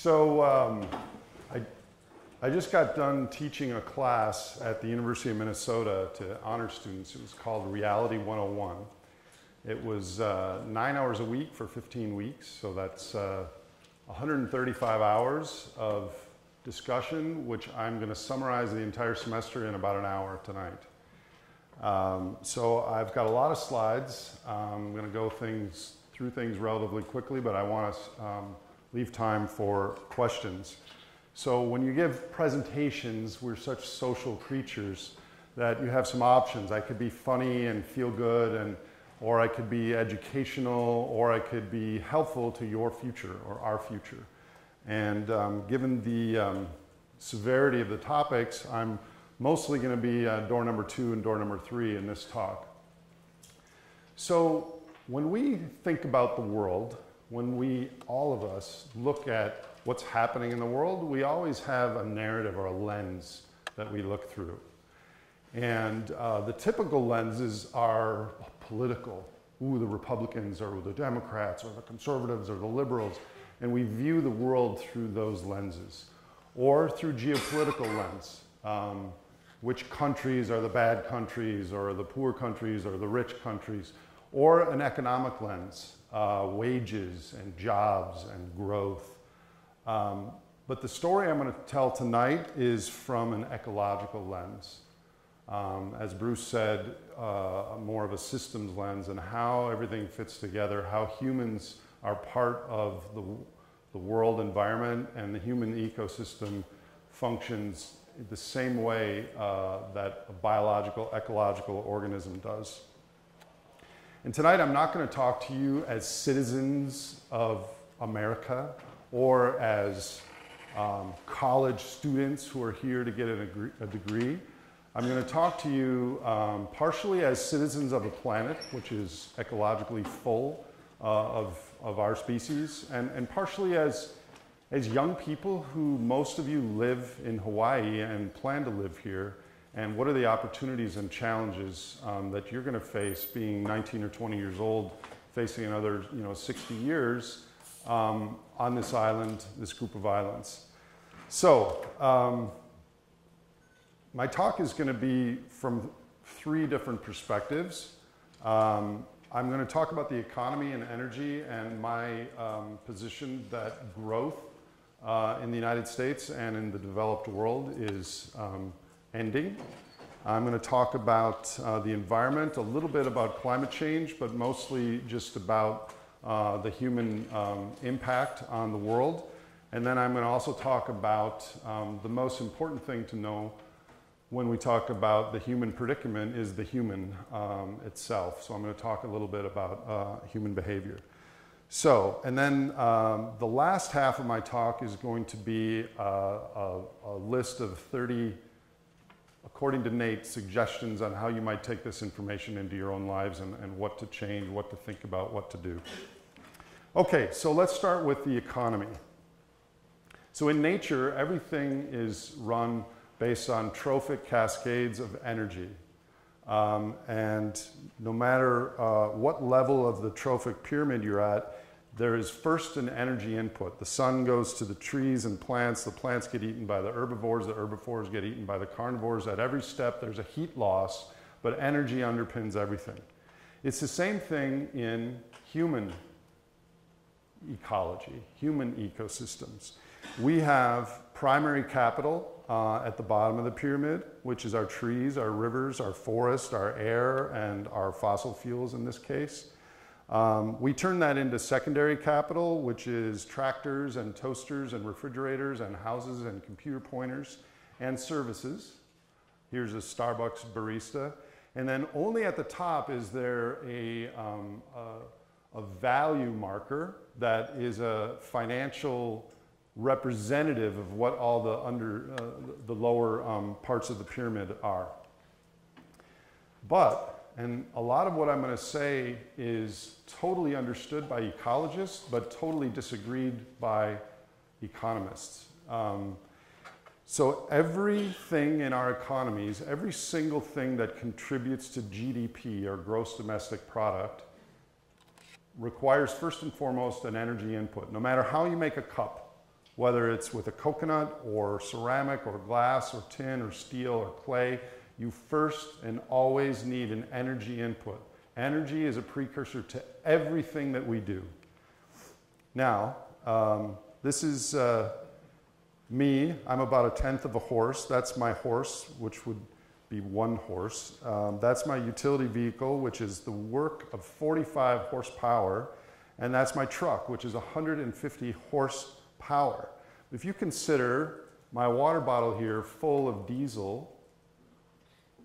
So um, I, I just got done teaching a class at the University of Minnesota to honor students. It was called Reality 101. It was uh, nine hours a week for 15 weeks, so that's uh, 135 hours of discussion, which I'm going to summarize the entire semester in about an hour tonight. Um, so I've got a lot of slides. I'm going to go things through things relatively quickly, but I want to um, leave time for questions. So when you give presentations, we're such social creatures that you have some options. I could be funny and feel good, and, or I could be educational, or I could be helpful to your future or our future. And um, given the um, severity of the topics, I'm mostly going to be uh, door number two and door number three in this talk. So when we think about the world, when we, all of us, look at what's happening in the world, we always have a narrative or a lens that we look through. And uh, the typical lenses are political. Ooh, the Republicans or the Democrats or the conservatives or the liberals. And we view the world through those lenses. Or through geopolitical lens. Um, which countries are the bad countries or the poor countries or the rich countries. Or an economic lens uh, wages and jobs and growth. Um, but the story I'm going to tell tonight is from an ecological lens. Um, as Bruce said, uh, more of a systems lens and how everything fits together, how humans are part of the, the world environment and the human ecosystem functions the same way uh, that a biological, ecological organism does. And tonight I'm not going to talk to you as citizens of America or as um, college students who are here to get a, degree. I'm going to talk to you um, partially as citizens of a planet which is ecologically full uh, of, of our species, and, and partially as, as young people who most of you live in Hawaii and plan to live here and what are the opportunities and challenges um, that you're going to face being 19 or 20 years old, facing another you know 60 years um, on this island, this group of islands. So um, my talk is going to be from three different perspectives. Um, I'm going to talk about the economy and energy and my um, position that growth uh, in the United States and in the developed world is um, ending. I'm going to talk about uh, the environment, a little bit about climate change, but mostly just about uh, the human um, impact on the world. And then I'm going to also talk about um, the most important thing to know when we talk about the human predicament is the human um, itself. So I'm going to talk a little bit about uh, human behavior. So, and then um, the last half of my talk is going to be uh, a, a list of 30 according to Nate, suggestions on how you might take this information into your own lives and, and what to change, what to think about, what to do. Okay, so let's start with the economy. So in nature, everything is run based on trophic cascades of energy. Um, and no matter uh, what level of the trophic pyramid you're at, there is first an energy input. The sun goes to the trees and plants. The plants get eaten by the herbivores. The herbivores get eaten by the carnivores. At every step, there's a heat loss, but energy underpins everything. It's the same thing in human ecology, human ecosystems. We have primary capital uh, at the bottom of the pyramid, which is our trees, our rivers, our forest, our air, and our fossil fuels in this case. Um, we turn that into secondary capital, which is tractors and toasters and refrigerators and houses and computer pointers and services. Here's a Starbucks barista. And then only at the top is there a, um, a, a value marker that is a financial representative of what all the under uh, the lower um, parts of the pyramid are. But and a lot of what I'm going to say is totally understood by ecologists, but totally disagreed by economists. Um, so everything in our economies, every single thing that contributes to GDP or gross domestic product requires first and foremost an energy input. No matter how you make a cup, whether it's with a coconut or ceramic or glass or tin or steel or clay, you first and always need an energy input. Energy is a precursor to everything that we do. Now, um, this is uh, me. I'm about a tenth of a horse. That's my horse, which would be one horse. Um, that's my utility vehicle, which is the work of 45 horsepower. And that's my truck, which is 150 horsepower. If you consider my water bottle here full of diesel,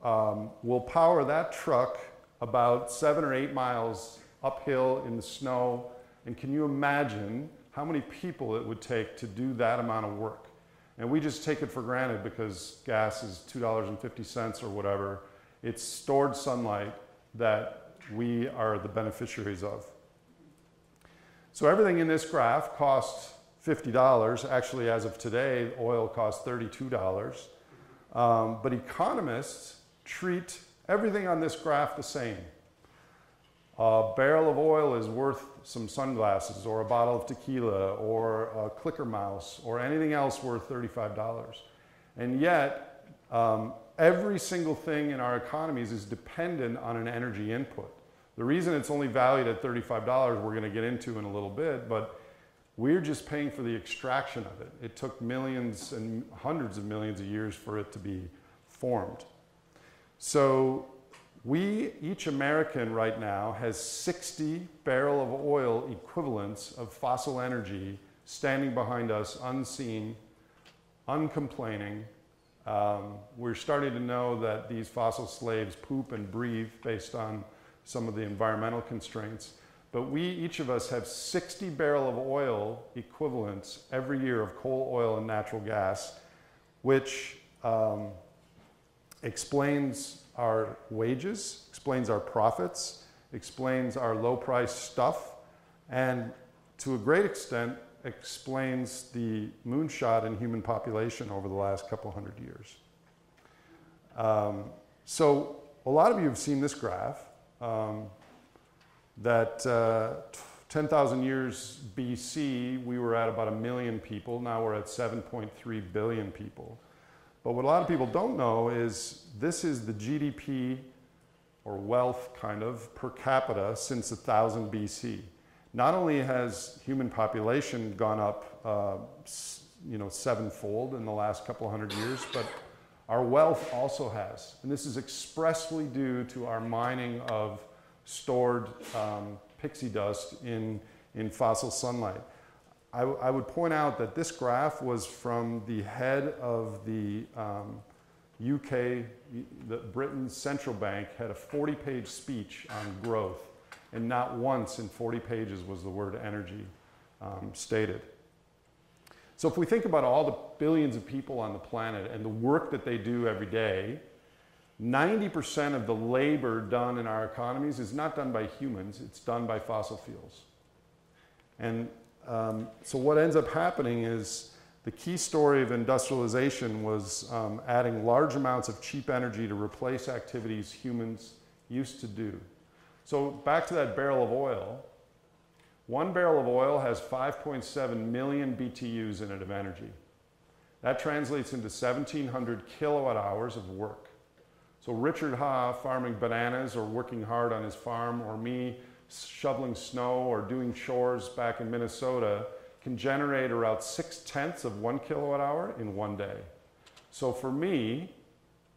um, will power that truck about seven or eight miles uphill in the snow. And can you imagine how many people it would take to do that amount of work? And we just take it for granted because gas is $2.50 or whatever. It's stored sunlight that we are the beneficiaries of. So everything in this graph costs $50. Actually, as of today, oil costs $32. Um, but economists treat everything on this graph the same. A barrel of oil is worth some sunglasses or a bottle of tequila or a clicker mouse or anything else worth $35. And yet, um, every single thing in our economies is dependent on an energy input. The reason it's only valued at $35 we're going to get into in a little bit, but we're just paying for the extraction of it. It took millions and hundreds of millions of years for it to be formed. So we, each American right now, has 60 barrel of oil equivalents of fossil energy standing behind us, unseen, uncomplaining. Um, we're starting to know that these fossil slaves poop and breathe based on some of the environmental constraints. But we, each of us, have 60 barrel of oil equivalents every year of coal, oil, and natural gas, which um, explains our wages, explains our profits, explains our low price stuff, and to a great extent explains the moonshot in human population over the last couple hundred years. Um, so a lot of you have seen this graph um, that uh, 10,000 years BC, we were at about a million people. Now we're at 7.3 billion people. But what a lot of people don't know is this is the GDP or wealth kind of per capita since 1000 BC. Not only has human population gone up, uh, you know, sevenfold in the last couple hundred years, but our wealth also has. And this is expressly due to our mining of stored um, pixie dust in, in fossil sunlight. I, would point out that this graph was from the head of the um, UK, the Britain's central bank had a 40 page speech on growth, and not once in 40 pages was the word energy um, stated. So, if we think about all the billions of people on the planet and the work that they do every day, 90% of the labor done in our economies is not done by humans, it's done by fossil fuels. And um, so what ends up happening is the key story of industrialization was um, adding large amounts of cheap energy to replace activities humans used to do. So back to that barrel of oil. One barrel of oil has 5.7 million BTUs in it of energy. That translates into 1,700 kilowatt hours of work. So Richard Ha farming bananas or working hard on his farm, or me shoveling snow or doing chores back in Minnesota can generate around six tenths of one kilowatt hour in one day. So for me,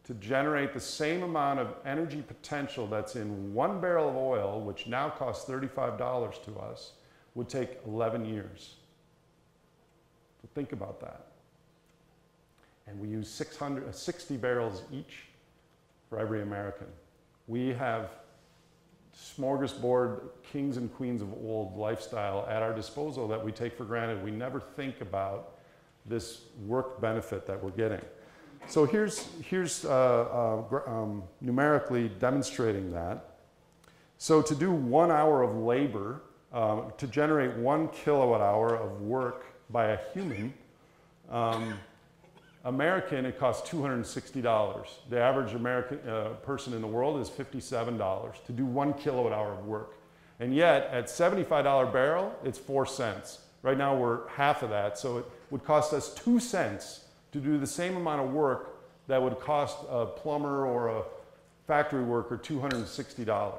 to generate the same amount of energy potential that's in one barrel of oil, which now costs $35 to us, would take 11 years. So think about that. And we use 600, 60 barrels each for every American. We have smorgasbord kings and queens of old lifestyle at our disposal that we take for granted. We never think about this work benefit that we're getting. So here's, here's uh, uh, um, numerically demonstrating that. So to do one hour of labor, um, to generate one kilowatt hour of work by a human, um, American, it costs $260. The average American uh, person in the world is $57 to do one kilowatt hour of work. And yet, at $75 barrel, it's four cents. Right now we're half of that, so it would cost us two cents to do the same amount of work that would cost a plumber or a factory worker $260.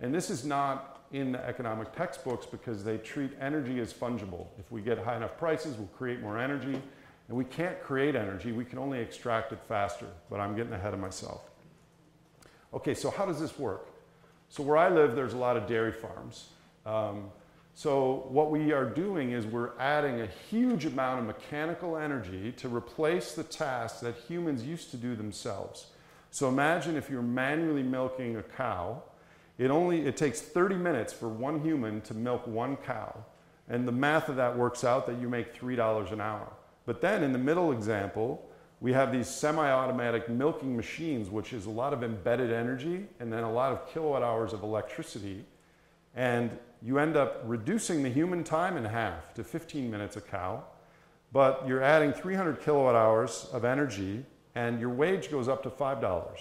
And this is not in the economic textbooks because they treat energy as fungible. If we get high enough prices, we'll create more energy. And we can't create energy, we can only extract it faster. But I'm getting ahead of myself. Okay, so how does this work? So where I live, there's a lot of dairy farms. Um, so what we are doing is we're adding a huge amount of mechanical energy to replace the tasks that humans used to do themselves. So imagine if you're manually milking a cow, it only it takes 30 minutes for one human to milk one cow. And the math of that works out that you make $3 an hour. But then in the middle example, we have these semi-automatic milking machines, which is a lot of embedded energy and then a lot of kilowatt hours of electricity. And you end up reducing the human time in half to 15 minutes a cow, but you're adding 300 kilowatt hours of energy and your wage goes up to $5.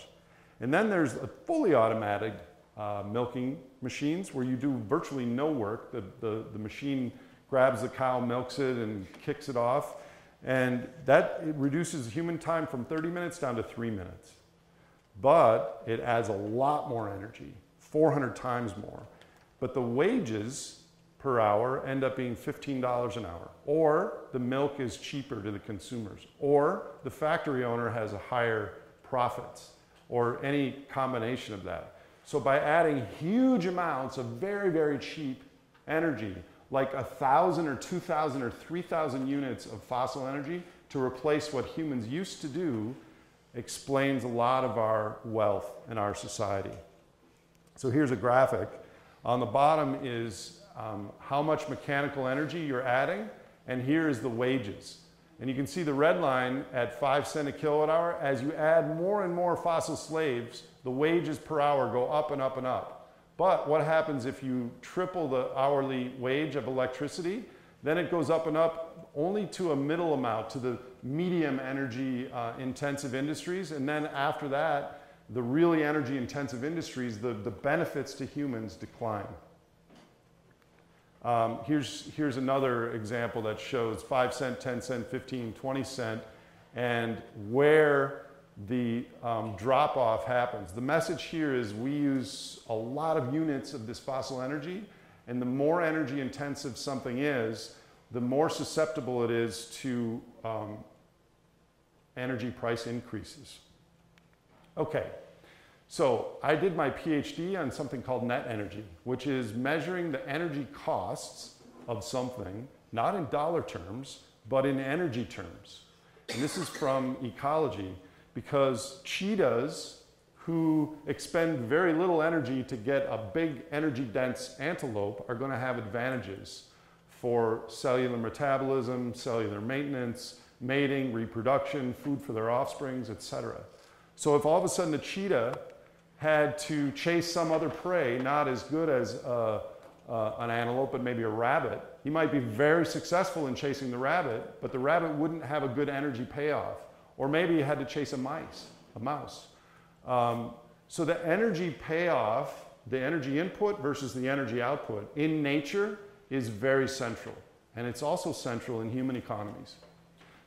And then there's a fully automatic uh, milking machines where you do virtually no work. The, the, the machine grabs the cow, milks it, and kicks it off. And that reduces human time from 30 minutes down to three minutes. But it adds a lot more energy, 400 times more. But the wages per hour end up being $15 an hour. Or the milk is cheaper to the consumers. Or the factory owner has a higher profits. Or any combination of that. So by adding huge amounts of very, very cheap energy, like a thousand or two thousand or three thousand units of fossil energy to replace what humans used to do explains a lot of our wealth in our society. So here's a graphic. On the bottom is um, how much mechanical energy you're adding, and here is the wages. And you can see the red line at five cent a kilowatt hour. As you add more and more fossil slaves, the wages per hour go up and up and up. But what happens if you triple the hourly wage of electricity? Then it goes up and up only to a middle amount, to the medium energy uh, intensive industries. And then after that, the really energy intensive industries, the, the benefits to humans decline. Um, here's, here's another example that shows 5 cent, 10 cent, 15, 20 cent, and where the um, drop off happens. The message here is we use a lot of units of this fossil energy, and the more energy intensive something is, the more susceptible it is to um, energy price increases. Okay, so I did my PhD on something called net energy, which is measuring the energy costs of something, not in dollar terms, but in energy terms. And this is from ecology because cheetahs who expend very little energy to get a big energy dense antelope are going to have advantages for cellular metabolism, cellular maintenance, mating, reproduction, food for their offsprings, etc. So if all of a sudden a cheetah had to chase some other prey, not as good as uh, uh, an antelope, but maybe a rabbit, he might be very successful in chasing the rabbit, but the rabbit wouldn't have a good energy payoff. Or maybe you had to chase a mice, a mouse. Um, so the energy payoff, the energy input versus the energy output in nature is very central. And it's also central in human economies.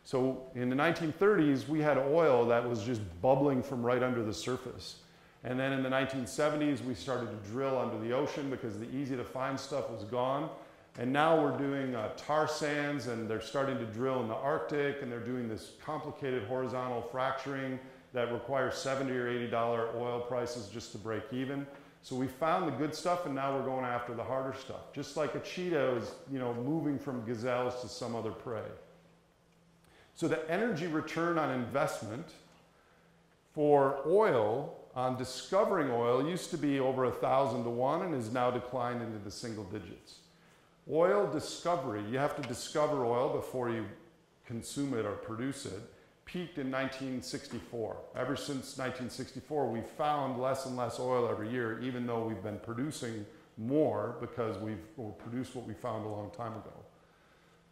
So in the 1930s, we had oil that was just bubbling from right under the surface. And then in the 1970s, we started to drill under the ocean because the easy to find stuff was gone. And now we're doing uh, tar sands and they're starting to drill in the Arctic and they're doing this complicated horizontal fracturing that requires 70 or 80 dollar oil prices just to break even. So we found the good stuff and now we're going after the harder stuff. Just like a cheetah is, you know, moving from gazelles to some other prey. So the energy return on investment for oil on discovering oil used to be over a thousand to one and is now declined into the single digits. Oil discovery, you have to discover oil before you consume it or produce it, peaked in 1964. Ever since 1964, we've found less and less oil every year, even though we've been producing more because we've produced what we found a long time ago.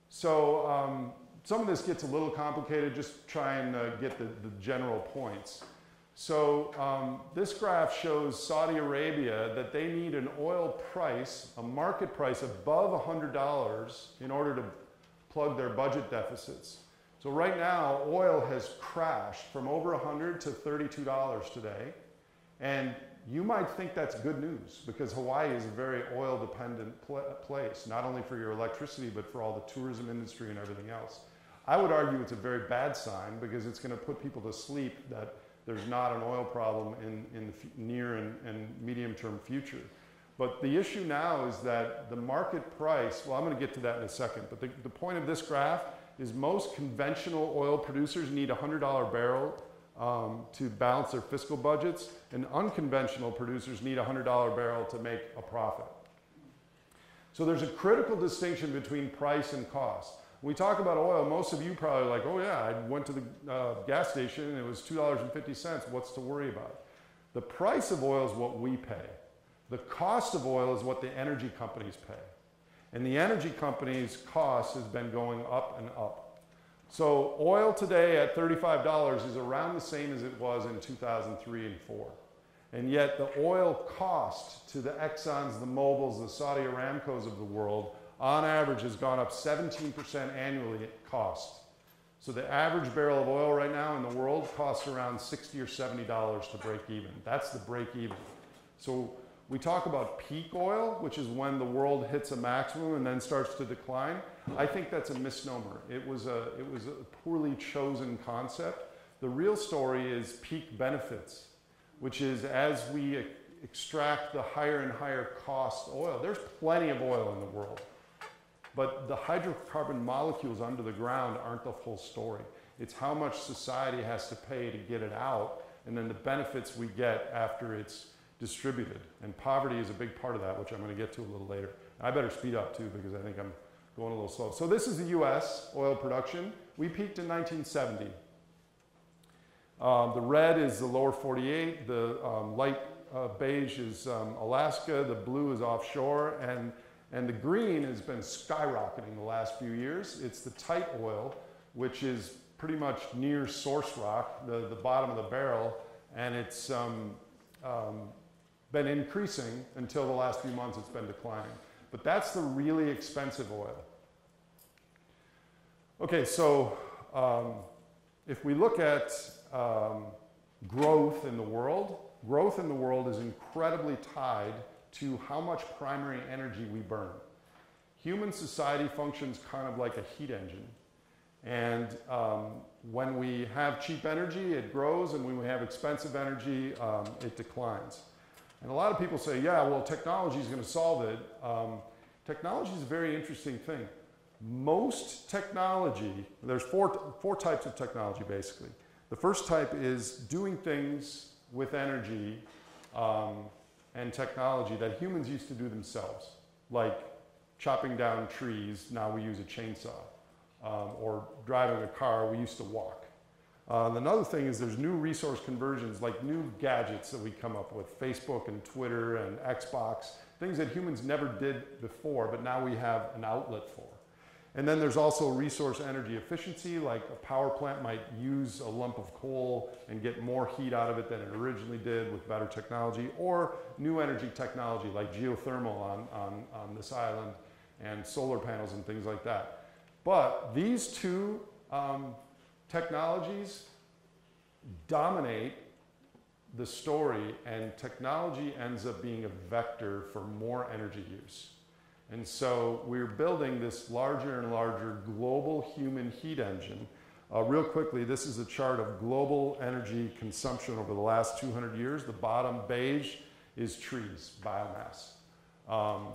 So um, some of this gets a little complicated, just try and uh, get the, the general points. So um, this graph shows Saudi Arabia that they need an oil price, a market price above $100 in order to plug their budget deficits. So right now, oil has crashed from over 100 to $32 today. And you might think that's good news because Hawaii is a very oil dependent pl place, not only for your electricity, but for all the tourism industry and everything else. I would argue it's a very bad sign because it's going to put people to sleep that there's not an oil problem in, in the near and, and medium term future. But the issue now is that the market price, well, I'm going to get to that in a second, but the, the point of this graph is most conventional oil producers need a $100 barrel um, to balance their fiscal budgets, and unconventional producers need a $100 barrel to make a profit. So there's a critical distinction between price and cost. When we talk about oil, most of you probably are like, oh yeah, I went to the uh, gas station and it was $2.50. What's to worry about? The price of oil is what we pay. The cost of oil is what the energy companies pay. And the energy companies' cost has been going up and up. So oil today at $35 is around the same as it was in 2003 and 4. And yet the oil cost to the Exxons, the Mobils, the Saudi Aramcos of the world on average has gone up 17% annually at cost. So the average barrel of oil right now in the world costs around 60 or $70 to break even. That's the break even. So we talk about peak oil, which is when the world hits a maximum and then starts to decline. I think that's a misnomer. It was a, it was a poorly chosen concept. The real story is peak benefits, which is as we extract the higher and higher cost oil, there's plenty of oil in the world. But the hydrocarbon molecules under the ground aren't the full story. It's how much society has to pay to get it out, and then the benefits we get after it's distributed. And poverty is a big part of that, which I'm going to get to a little later. I better speed up too because I think I'm going a little slow. So this is the US oil production. We peaked in 1970. Um, the red is the lower 48, the um, light uh, beige is um, Alaska, the blue is offshore, and and the green has been skyrocketing the last few years. It's the tight oil, which is pretty much near source rock, the, the bottom of the barrel, and it's um, um, been increasing until the last few months it's been declining. But that's the really expensive oil. Okay, so um, if we look at um, growth in the world, growth in the world is incredibly tied to how much primary energy we burn. Human society functions kind of like a heat engine. And um, when we have cheap energy, it grows, and when we have expensive energy, um, it declines. And a lot of people say, yeah, well, technology is going to solve it. Um, technology is a very interesting thing. Most technology, there's four, four types of technology basically. The first type is doing things with energy um, and technology that humans used to do themselves, like chopping down trees, now we use a chainsaw, um, or driving a car, we used to walk. Uh, another thing is there's new resource conversions, like new gadgets that we come up with, Facebook and Twitter and Xbox, things that humans never did before, but now we have an outlet for. And then there's also resource energy efficiency, like a power plant might use a lump of coal and get more heat out of it than it originally did with better technology, or new energy technology like geothermal on, on, on this island and solar panels and things like that. But these two um, technologies dominate the story and technology ends up being a vector for more energy use. And so we're building this larger and larger global human heat engine. Uh, real quickly, this is a chart of global energy consumption over the last 200 years. The bottom beige is trees, biomass. Um,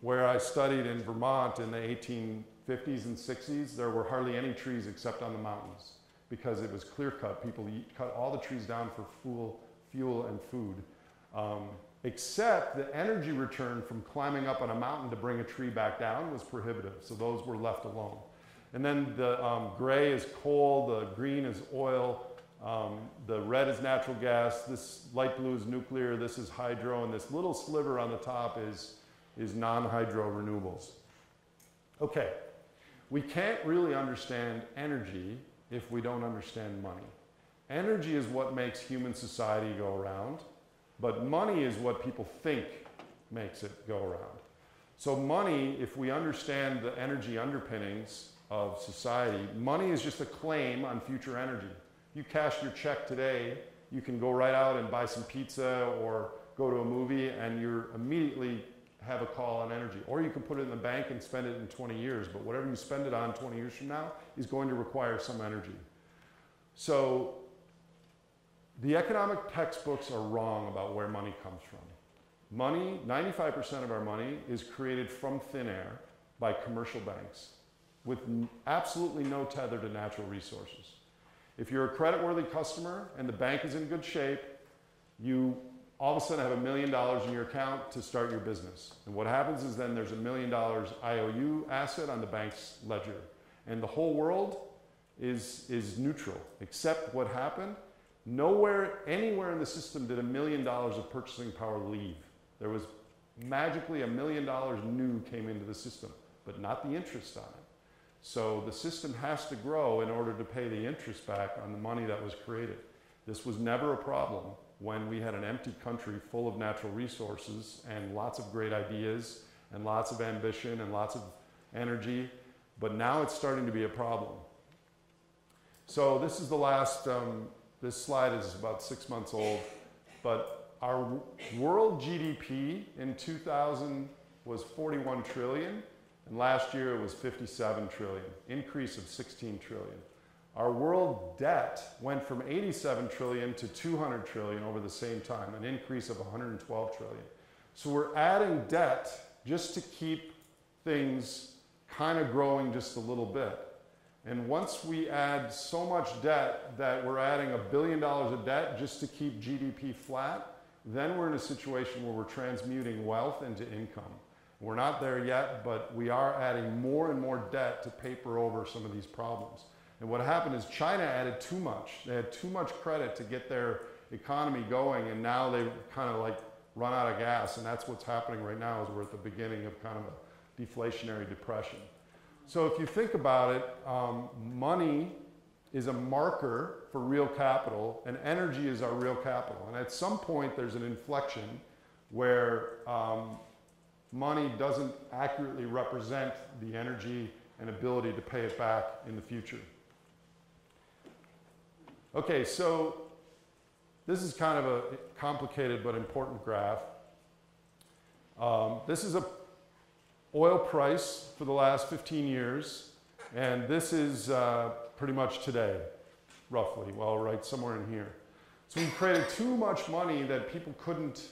where I studied in Vermont in the 1850s and 60s, there were hardly any trees except on the mountains because it was clear cut. People cut all the trees down for fuel, fuel and food. Um, except the energy return from climbing up on a mountain to bring a tree back down was prohibitive, so those were left alone. And then the um, gray is coal, the green is oil, um, the red is natural gas, this light blue is nuclear, this is hydro, and this little sliver on the top is, is non-hydro renewables. Okay, we can't really understand energy if we don't understand money. Energy is what makes human society go around, but money is what people think makes it go around. So, money, if we understand the energy underpinnings of society, money is just a claim on future energy. You cash your check today, you can go right out and buy some pizza or go to a movie, and you're immediately have a call on energy. Or you can put it in the bank and spend it in 20 years, but whatever you spend it on 20 years from now is going to require some energy. So the economic textbooks are wrong about where money comes from. Money, 95% of our money is created from thin air by commercial banks with absolutely no tether to natural resources. If you're a creditworthy customer and the bank is in good shape, you all of a sudden have a million dollars in your account to start your business. And what happens is then there's a million dollars IOU asset on the bank's ledger. And the whole world is, is neutral, except what happened. Nowhere, anywhere in the system did a million dollars of purchasing power leave. There was magically a million dollars new came into the system, but not the interest on it. So the system has to grow in order to pay the interest back on the money that was created. This was never a problem when we had an empty country full of natural resources and lots of great ideas and lots of ambition and lots of energy, but now it's starting to be a problem. So this is the last, um, this slide is about six months old, but our world GDP in 2000 was 41 trillion, and last year it was 57 trillion, increase of 16 trillion. Our world debt went from 87 trillion to 200 trillion over the same time, an increase of 112 trillion. So we're adding debt just to keep things kind of growing just a little bit. And once we add so much debt that we're adding a billion dollars of debt just to keep GDP flat, then we're in a situation where we're transmuting wealth into income. We're not there yet, but we are adding more and more debt to paper over some of these problems. And what happened is China added too much. They had too much credit to get their economy going, and now they've kind of like run out of gas. And that's what's happening right now is we're at the beginning of kind of a deflationary depression. So if you think about it, um, money is a marker for real capital, and energy is our real capital. And at some point, there's an inflection where um, money doesn't accurately represent the energy and ability to pay it back in the future. Okay, so this is kind of a complicated but important graph. Um, this is a oil price for the last 15 years, and this is uh, pretty much today, roughly, well, right somewhere in here. So we created too much money that people couldn't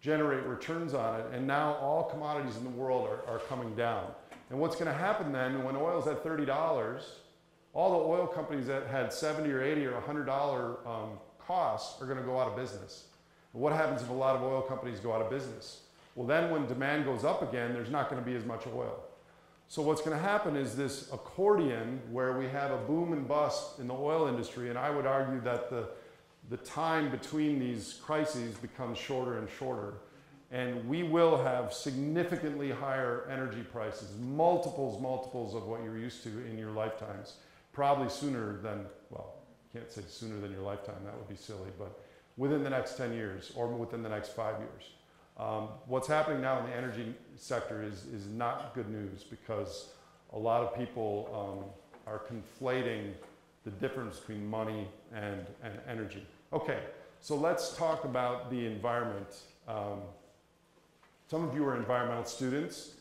generate returns on it, and now all commodities in the world are, are coming down. And what's going to happen then when oil's at $30, all the oil companies that had 70 or 80 or 100 dollar um, costs are going to go out of business. And what happens if a lot of oil companies go out of business? Well, then when demand goes up again, there's not going to be as much oil. So what's going to happen is this accordion where we have a boom and bust in the oil industry, and I would argue that the the time between these crises becomes shorter and shorter. And we will have significantly higher energy prices, multiples, multiples of what you're used to in your lifetimes probably sooner than, well, can't say sooner than your lifetime, that would be silly, but within the next 10 years or within the next five years. Um, what's happening now in the energy sector is, is not good news because a lot of people um, are conflating the difference between money and, and energy. Okay, so let's talk about the environment. Um, some of you are environmental students.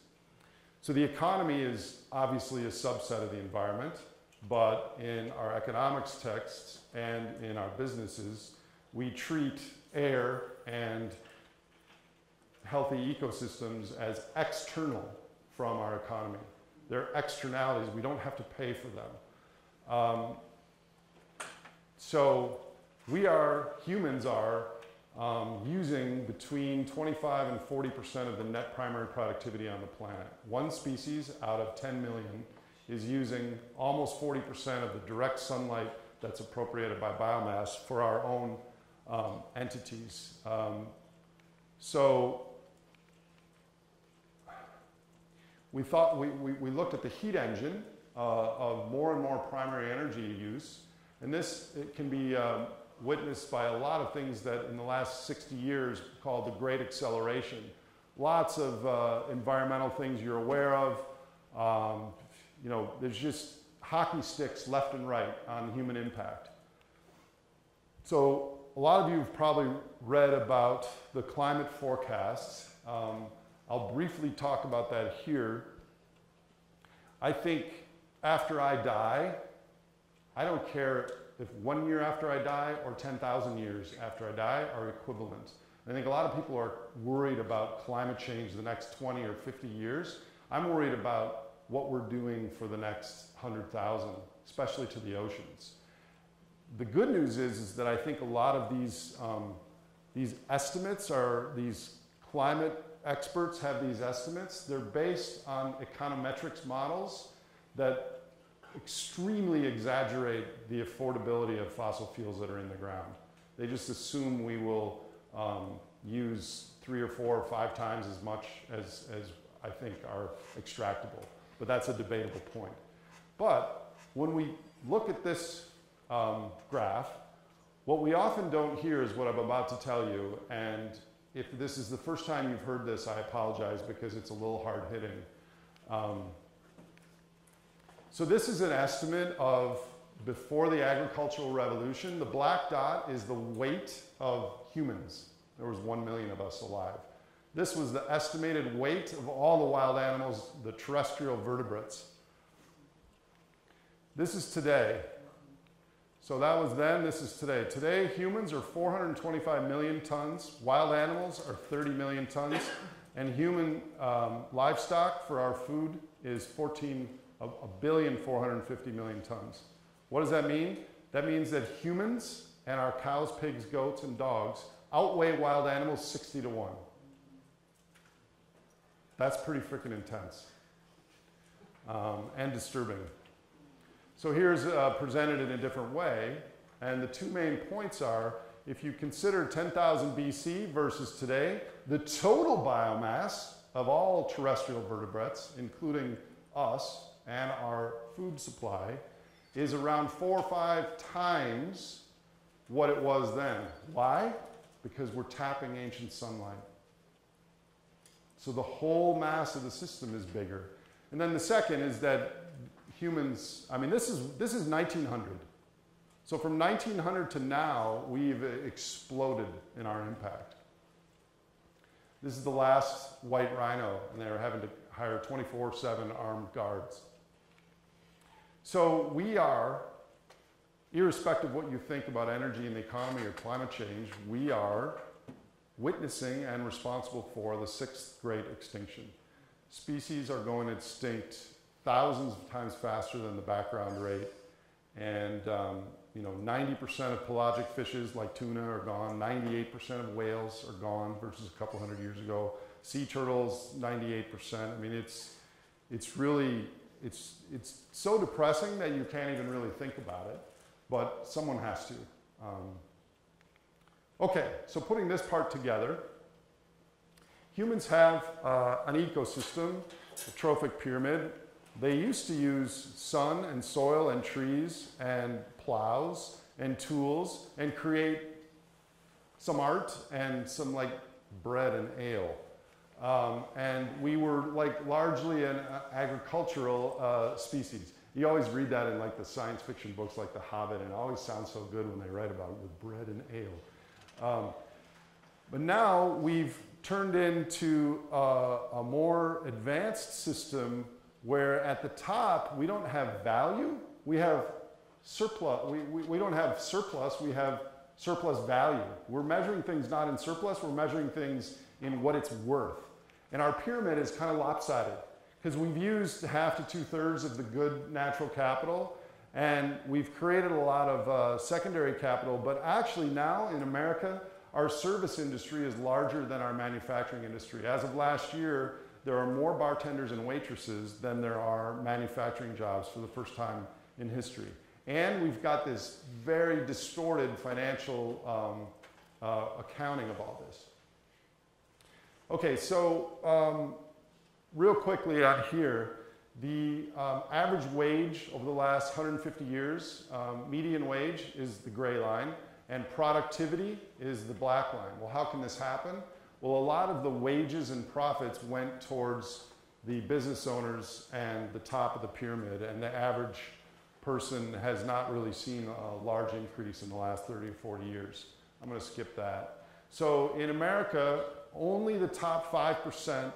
So the economy is obviously a subset of the environment. But in our economics texts and in our businesses, we treat air and healthy ecosystems as external from our economy. They're externalities. We don't have to pay for them. Um, so we are, humans are, um, using between 25 and 40% of the net primary productivity on the planet. One species out of 10 million is using almost 40% of the direct sunlight that's appropriated by biomass for our own um, entities. Um, so we thought we, we, we, looked at the heat engine uh, of more and more primary energy use, And this it can be um, witnessed by a lot of things that in the last 60 years called the Great Acceleration. Lots of uh, environmental things you're aware of. Um, you know, there's just hockey sticks left and right on human impact. So a lot of you have probably read about the climate forecasts. Um, I'll briefly talk about that here. I think after I die, I don't care if one year after I die or 10,000 years after I die are equivalent. I think a lot of people are worried about climate change the next 20 or 50 years. I'm worried about what we're doing for the next 100,000, especially to the oceans. The good news is, is that I think a lot of these, um, these estimates are, these climate experts have these estimates. They're based on econometrics models that extremely exaggerate the affordability of fossil fuels that are in the ground. They just assume we will um, use three or four or five times as much as, as I think are extractable. But that's a debatable point. But when we look at this um, graph, what we often don't hear is what I'm about to tell you. And if this is the first time you've heard this, I apologize because it's a little hard hitting. Um, so this is an estimate of before the agricultural revolution. The black dot is the weight of humans. There was one million of us alive. This was the estimated weight of all the wild animals, the terrestrial vertebrates. This is today. So that was then, this is today. Today, humans are 425 million tons, wild animals are 30 million tons, and human um, livestock for our food is 14 a, a billion 450 million tons. What does that mean? That means that humans and our cows, pigs, goats, and dogs outweigh wild animals 60 to 1. That's pretty freaking intense um, and disturbing. So here's uh, presented in a different way, and the two main points are if you consider 10,000 BC versus today, the total biomass of all terrestrial vertebrates, including us, and our food supply is around four or five times what it was then. Why? Because we're tapping ancient sunlight. So the whole mass of the system is bigger. And then the second is that humans, I mean, this is, this is 1900. So from 1900 to now, we've exploded in our impact. This is the last white rhino, and they're having to hire 24 7 armed guards. So we are, irrespective of what you think about energy and the economy or climate change, we are witnessing and responsible for the sixth great extinction. Species are going extinct thousands of times faster than the background rate. And um, you know, 90% of pelagic fishes like tuna are gone, 98% of whales are gone versus a couple hundred years ago. Sea turtles, 98%. I mean, it's, it's really it's, it's so depressing that you can't even really think about it, but someone has to. Um, okay, so putting this part together, humans have uh, an ecosystem, a trophic pyramid. They used to use sun and soil and trees and plows and tools and create some art and some like bread and ale. Um, and we were like largely an uh, agricultural uh, species. You always read that in like the science fiction books like The Hobbit, and it always sounds so good when they write about it with bread and ale. Um, but now we've turned into uh, a more advanced system where at the top we don't have value, we have surplus. We, we, we don't have surplus, we have surplus value. We're measuring things not in surplus, we're measuring things in what it's worth. And our pyramid is kind of lopsided because we've used half to two thirds of the good natural capital and we've created a lot of uh, secondary capital. But actually, now in America, our service industry is larger than our manufacturing industry. As of last year, there are more bartenders and waitresses than there are manufacturing jobs for the first time in history. And we've got this very distorted financial um, uh, accounting of all this. Okay, so um, real quickly on here, The um, average wage over the last 150 years, um, median wage is the gray line, and productivity is the black line. Well, how can this happen? Well, a lot of the wages and profits went towards the business owners and the top of the pyramid, and the average person has not really seen a large increase in the last 30 or 40 years. I'm going to skip that. So in America, only the top 5%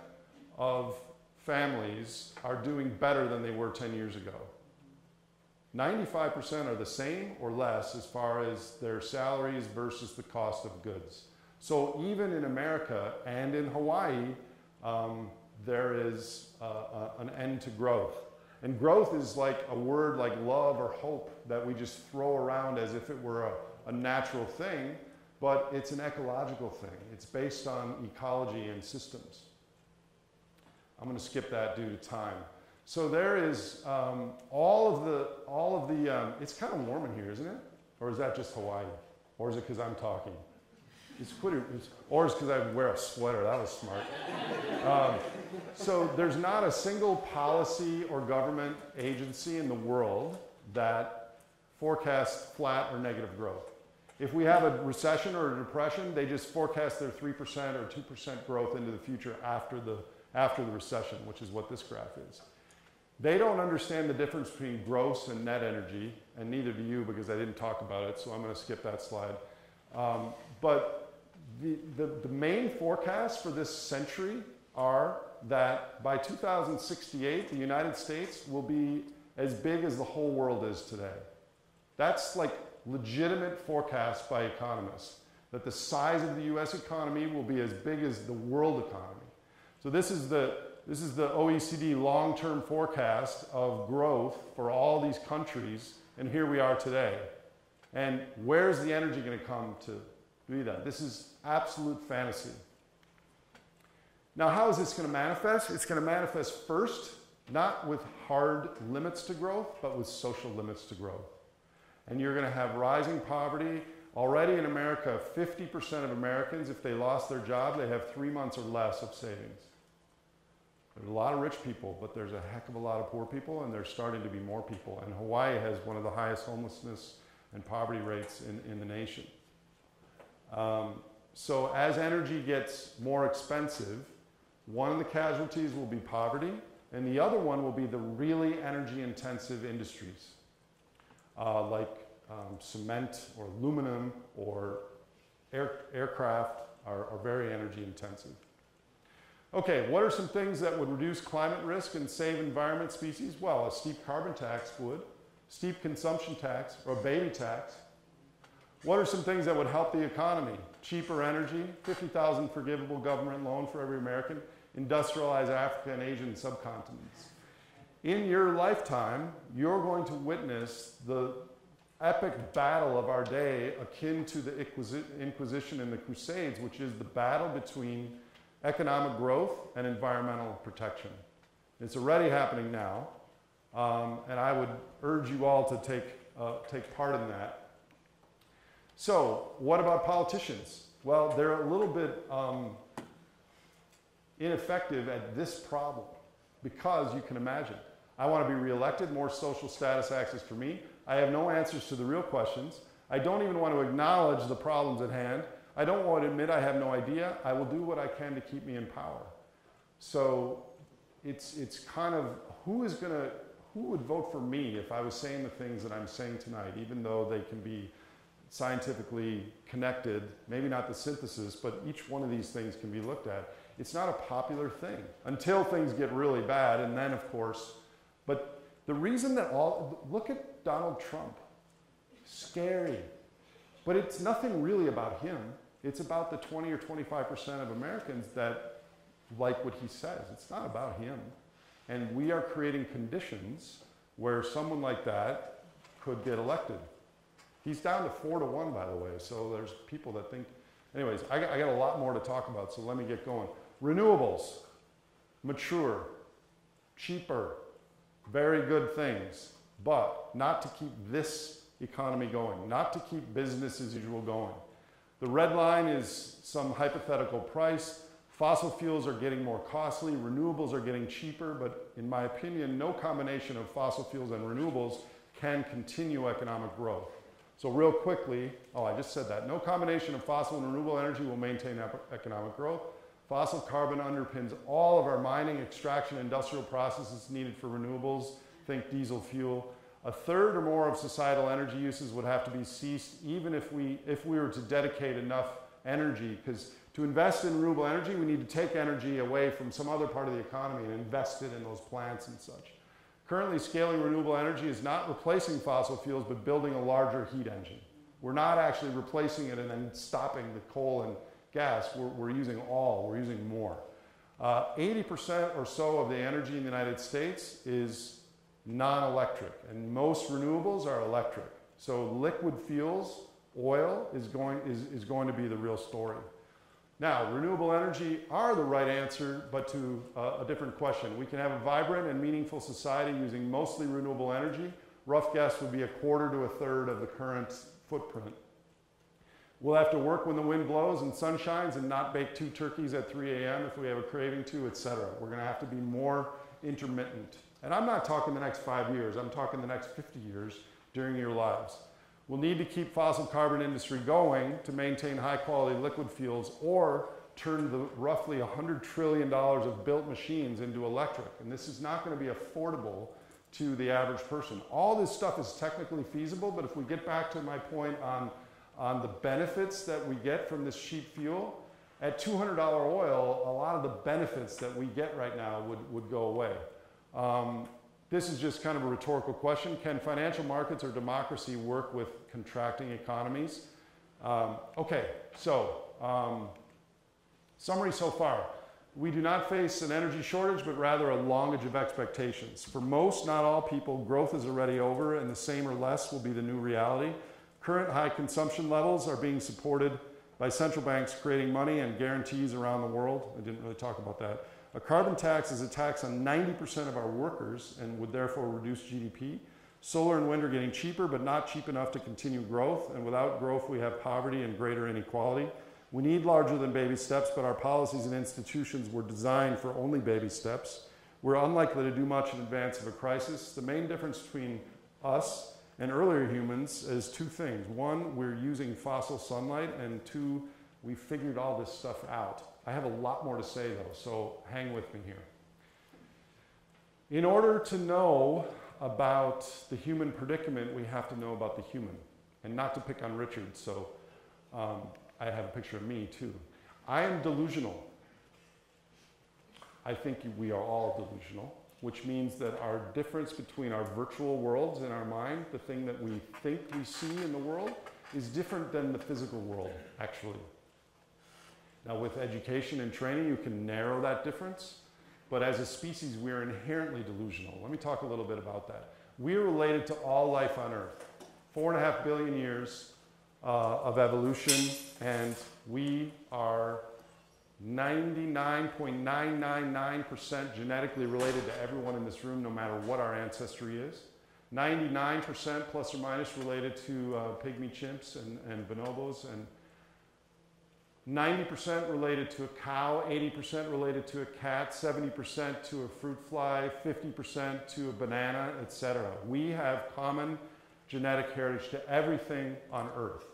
of families are doing better than they were 10 years ago. 95% are the same or less as far as their salaries versus the cost of goods. So even in America and in Hawaii, um, there is uh, uh, an end to growth. And growth is like a word like love or hope that we just throw around as if it were a, a natural thing, but it's an ecological thing. It's based on ecology and systems. I'm going to skip that due to time. So there is um, all of the, all of the, um, it's kind of warm in here, isn't it? Or is that just Hawaii? Or is it because I'm talking? It's it's, or is because I wear a sweater. That was smart. Um, so there's not a single policy or government agency in the world that forecasts flat or negative growth. If we have a recession or a depression, they just forecast their 3% or 2% growth into the future after the after the recession, which is what this graph is. They don't understand the difference between gross and net energy, and neither do you because I didn't talk about it, so I'm going to skip that slide. Um, but the, the, the main forecasts for this century are that by 2068, the United States will be as big as the whole world is today. That's like legitimate forecast by economists, that the size of the US economy will be as big as the world economy. So this is the, this is the OECD long-term forecast of growth for all these countries, and here we are today. And where's the energy going to come to This is absolute fantasy. Now, how is this going to manifest? It's going to manifest first, not with hard limits to growth, but with social limits to growth. And you're going to have rising poverty. Already in America, 50% of Americans, if they lost their job, they have three months or less of savings. There's a lot of rich people, but there's a heck of a lot of poor people, and there's starting to be more people. And Hawaii has one of the highest homelessness and poverty rates in, in the nation. Um, so as energy gets more expensive, one of the casualties will be poverty, and the other one will be the really energy intensive industries, uh, like um, cement or aluminum or air, aircraft are, are very energy intensive. Okay, what are some things that would reduce climate risk and save environment species? Well, a steep carbon tax would, steep consumption tax, or a baby tax. What are some things that would help the economy? Cheaper energy, 50,000 forgivable government loan for every American, industrialize Africa and Asian subcontinents. In your lifetime, you're going to witness the epic battle of our day akin to the Inquisition and the Crusades, which is the battle between economic growth and environmental protection. It's already happening now, um, and I would urge you all to take, uh, take part in that. So, what about politicians? Well, they're a little bit um, ineffective at this problem because you can imagine. I want to be reelected, more social status access for me. I have no answers to the real questions. I don't even want to acknowledge the problems at hand. I don't want to admit I have no idea. I will do what I can to keep me in power. So it's, it's kind of who is going to, who would vote for me if I was saying the things that I'm saying tonight, even though they can be scientifically connected, maybe not the synthesis, but each one of these things can be looked at. It's not a popular thing until things get really bad, and then, of course, but the reason that all, look at Donald Trump. Scary. But it's nothing really about him. It's about the 20 or 25% of Americans that like what he says. It's not about him. And we are creating conditions where someone like that could get elected. He's down to four to one, by the way. So there's people that think. Anyways, I got, I got a lot more to talk about, so let me get going. Renewables, mature, cheaper, very good things, but not to keep this economy going, not to keep business as usual going. The red line is some hypothetical price. Fossil fuels are getting more costly, renewables are getting cheaper, but in my opinion, no combination of fossil fuels and renewables can continue economic growth. So real quickly, oh, I just said that. No combination of fossil and renewable energy will maintain economic growth. Fossil carbon underpins all of our mining, extraction, industrial processes needed for renewables. Think diesel fuel. A third or more of societal energy uses would have to be ceased even if we, if we were to dedicate enough energy, because to invest in renewable energy, we need to take energy away from some other part of the economy and invest it in those plants and such. Currently, scaling renewable energy is not replacing fossil fuels, but building a larger heat engine. We're not actually replacing it and then stopping the coal and gas. We're, we're using all, we're using more. 80% uh, or so of the energy in the United States is non-electric, and most renewables are electric. So liquid fuels, oil, is going, is, is going to be the real story. Now, renewable energy are the right answer, but to uh, a different question. We can have a vibrant and meaningful society using mostly renewable energy. Rough guess would be a quarter to a third of the current footprint. We'll have to work when the wind blows and sun shines and not bake two turkeys at 3 a.m. if we have a craving to, etc. We're going to have to be more intermittent. And I'm not talking the next five years, I'm talking the next 50 years during your lives. We'll need to keep fossil carbon industry going to maintain high quality liquid fuels or turn the roughly $100 trillion of built machines into electric. And this is not going to be affordable to the average person. All this stuff is technically feasible, but if we get back to my point on, on the benefits that we get from this cheap fuel, at $200 oil, a lot of the benefits that we get right now would, would go away. Um, this is just kind of a rhetorical question. Can financial markets or democracy work with contracting economies? Um, okay, so um, summary so far. We do not face an energy shortage, but rather a longage of expectations. For most, not all people, growth is already over, and the same or less will be the new reality. Current high consumption levels are being supported by central banks creating money and guarantees around the world. I didn't really talk about that. A carbon tax is a tax on 90% of our workers and would therefore reduce GDP. Solar and wind are getting cheaper, but not cheap enough to continue growth. And without growth, we have poverty and greater inequality. We need larger than baby steps, but our policies and institutions were designed for only baby steps. We're unlikely to do much in advance of a crisis. The main difference between us and earlier humans is two things. One, we're using fossil sunlight, and two, we figured all this stuff out. I have a lot more to say though, so hang with me here. In order to know about the human predicament, we have to know about the human. And not to pick on Richard, so um, I have a picture of me too. I am delusional. I think we are all delusional, which means that our difference between our virtual worlds in our mind, the thing that we think we see in the world, is different than the physical world, actually. Now, with education and training, you can narrow that difference. But as a species, we are inherently delusional. Let me talk a little bit about that. We are related to all life on Earth. Four and a half billion years uh, of evolution, and we are 99.999% genetically related to everyone in this room, no matter what our ancestry is. 99% plus or minus related to uh, pygmy chimps and, and bonobos and 90% related to a cow, 80% related to a cat, 70% to a fruit fly, 50% to a banana, etc. We have common genetic heritage to everything on Earth.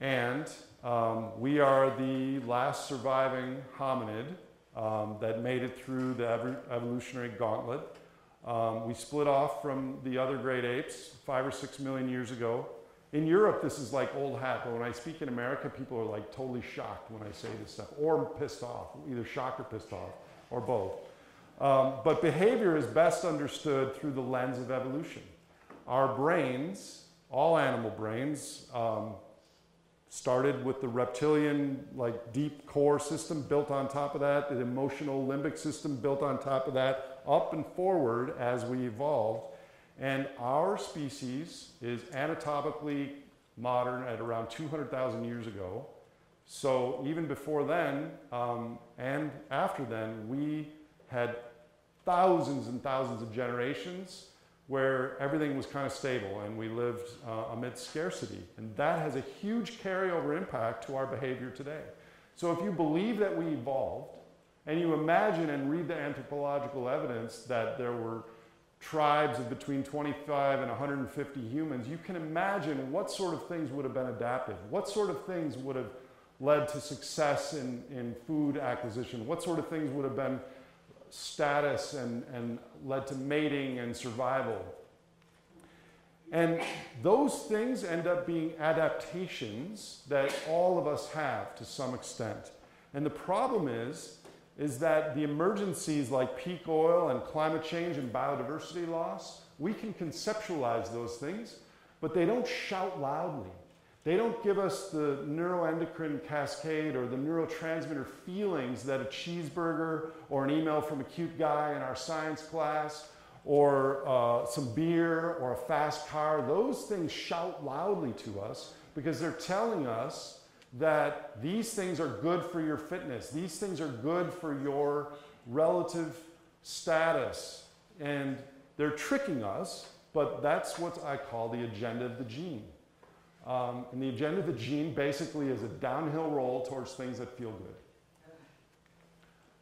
And um, we are the last surviving hominid um, that made it through the ev evolutionary gauntlet. Um, we split off from the other great apes five or six million years ago. In Europe, this is like old hat, but when I speak in America, people are like totally shocked when I say this stuff, or pissed off, either shocked or pissed off, or both. Um, but behavior is best understood through the lens of evolution. Our brains, all animal brains, um, started with the reptilian, like deep core system built on top of that, the emotional limbic system built on top of that, up and forward as we evolved. And our species is anatomically modern at around 200,000 years ago. So even before then um, and after then, we had thousands and thousands of generations where everything was kind of stable and we lived uh, amidst scarcity. And that has a huge carryover impact to our behavior today. So if you believe that we evolved, and you imagine and read the anthropological evidence that there were tribes of between 25 and 150 humans, you can imagine what sort of things would have been adaptive, what sort of things would have led to success in, in food acquisition, what sort of things would have been status and, and led to mating and survival. And those things end up being adaptations that all of us have to some extent. And the problem is, is that the emergencies like peak oil and climate change and biodiversity loss, we can conceptualize those things, but they don't shout loudly. They don't give us the neuroendocrine cascade or the neurotransmitter feelings that a cheeseburger or an email from a cute guy in our science class or uh, some beer or a fast car, those things shout loudly to us because they're telling us that these things are good for your fitness. These things are good for your relative status. And they're tricking us, but that's what I call the agenda of the gene. Um, and the agenda of the gene basically is a downhill roll towards things that feel good.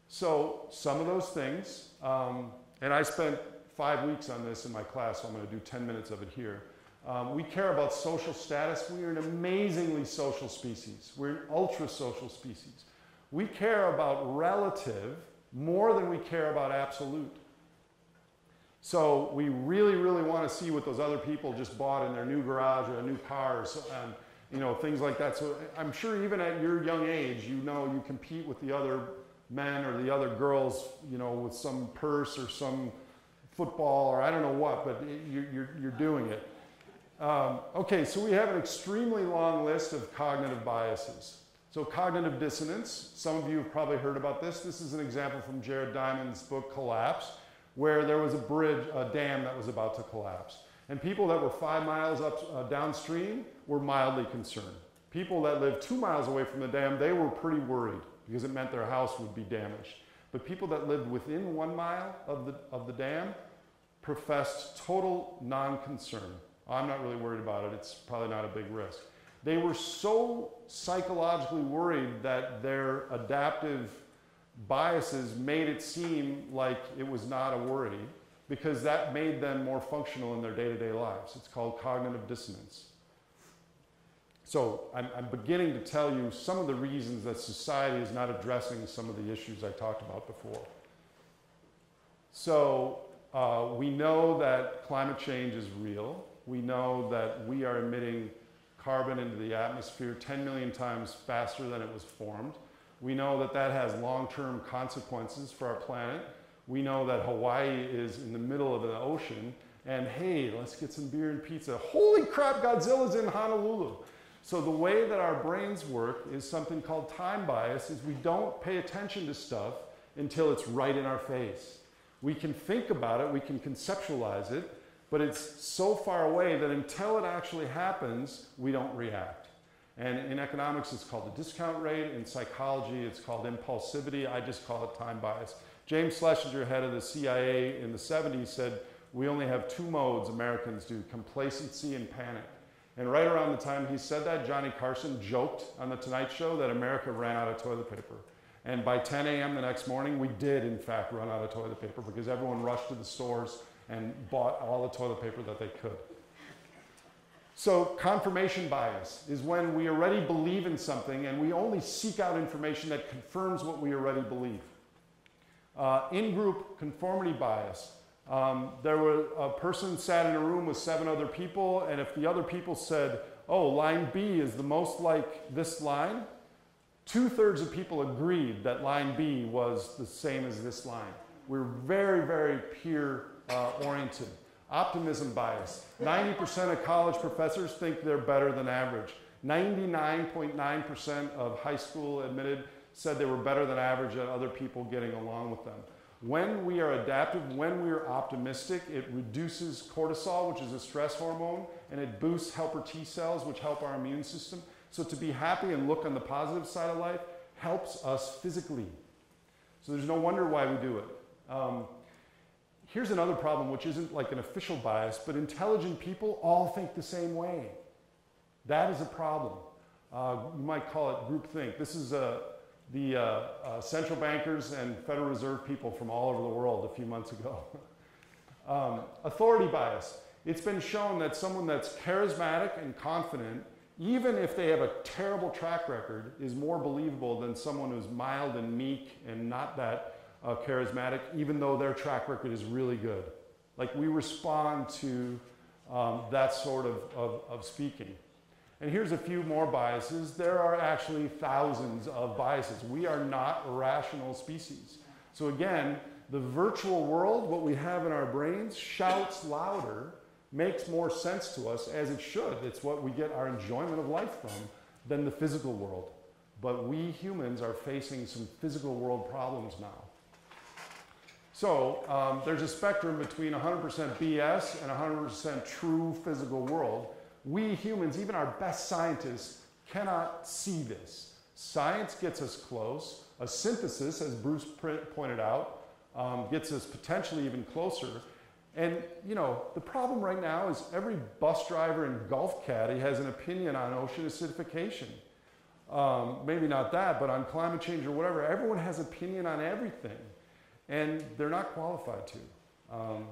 So, some of those things, um, and I spent five weeks on this in my class, so I'm going to do 10 minutes of it here. Um, we care about social status. We are an amazingly social species. We're an ultra social species. We care about relative more than we care about absolute. So we really, really want to see what those other people just bought in their new garage or a new car, so, and you know things like that. So I'm sure even at your young age, you know you compete with the other men or the other girls, you know, with some purse or some football or I don't know what, but you're, you're, you're doing it. Um, okay, so we have an extremely long list of cognitive biases. So cognitive dissonance, some of you have probably heard about this. This is an example from Jared Diamond's book Collapse where there was a bridge, a dam that was about to collapse. And people that were five miles up uh, downstream were mildly concerned. People that lived two miles away from the dam, they were pretty worried because it meant their house would be damaged. But people that lived within one mile of the, of the dam professed total non concern. I'm not really worried about it, it's probably not a big risk. They were so psychologically worried that their adaptive biases made it seem like it was not a worry because that made them more functional in their day to day lives. It's called cognitive dissonance. So I'm, I'm, beginning to tell you some of the reasons that society is not addressing some of the issues I talked about before. So uh, we know that climate change is real. We know that we are emitting carbon into the atmosphere 10 million times faster than it was formed. We know that that has long-term consequences for our planet. We know that Hawaii is in the middle of the ocean, and hey, let's get some beer and pizza. Holy crap, Godzilla's in Honolulu. So the way that our brains work is something called time bias, is we don't pay attention to stuff until it's right in our face. We can think about it, we can conceptualize it, but it's so far away that until it actually happens, we don't react. And in economics, it's called the discount rate. In psychology, it's called impulsivity. I just call it time bias. James Schlesinger, head of the CIA in the 70s, said, We only have two modes Americans do complacency and panic. And right around the time he said that, Johnny Carson joked on The Tonight Show that America ran out of toilet paper. And by 10 a.m. the next morning, we did, in fact, run out of toilet paper because everyone rushed to the stores and bought all the toilet paper that they could. So, confirmation bias is when we already believe in something and we only seek out information that confirms what we already believe. Uh, in group conformity bias. Um, there was a person sat in a room with seven other people, and if the other people said, Oh, line B is the most like this line, two thirds of people agreed that line B was the same as this line. We're very, very peer uh, oriented. Optimism bias. 90% of college professors think they're better than average. 99.9% of high school admitted said they were better than average at other people getting along with them. When we are adaptive, when we are optimistic, it reduces cortisol, which is a stress hormone, and it boosts helper T cells, which help our immune system. So to be happy and look on the positive side of life helps us physically. So there's no wonder why we do it. Um, Here's another problem, which isn't like an official bias, but intelligent people all think the same way. That is a problem. Uh, you might call it groupthink. This is a, the uh, uh, central bankers and Federal Reserve people from all over the world a few months ago. um, authority bias. It's been shown that someone that's charismatic and confident, even if they have a terrible track record, is more believable than someone who's mild and meek and not that uh, charismatic, even though their track record is really good. Like we respond to um, that sort of, of, of speaking. And here's a few more biases. There are actually thousands of biases. We are not a rational species. So again, the virtual world, what we have in our brains, shouts louder, makes more sense to us as it should. It's what we get our enjoyment of life from than the physical world. But we humans are facing some physical world problems now. So um, there's a spectrum between 100% BS and 100% true physical world. We humans, even our best scientists, cannot see this. Science gets us close. A synthesis, as Bruce pointed out, um, gets us potentially even closer. And you know, the problem right now is every bus driver and golf caddy has an opinion on ocean acidification. Um, maybe not that, but on climate change or whatever. Everyone has opinion on everything and they're not qualified to. Um,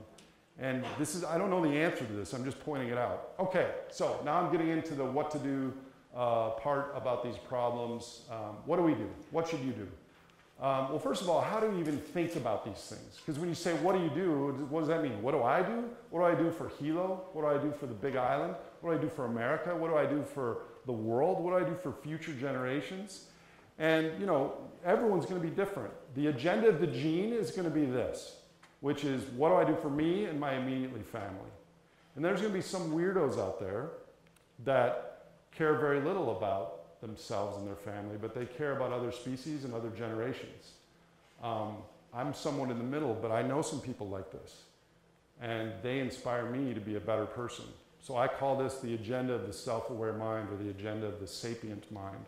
and this is, I don't know the answer to this, I'm just pointing it out. Okay, so now I'm getting into the what to do uh, part about these problems. Um, what do we do? What should you do? Um, well, first of all, how do you even think about these things? Because when you say, what do you do, what does that mean? What do I do? What do I do for Hilo? What do I do for the Big Island? What do I do for America? What do I do for the world? What do I do for future generations? And, you know, everyone's going to be different. The agenda of the gene is going to be this, which is what do I do for me and my immediately family? And there's going to be some weirdos out there that care very little about themselves and their family, but they care about other species and other generations. Um, I'm someone in the middle, but I know some people like this. And they inspire me to be a better person. So I call this the agenda of the self aware mind or the agenda of the sapient mind.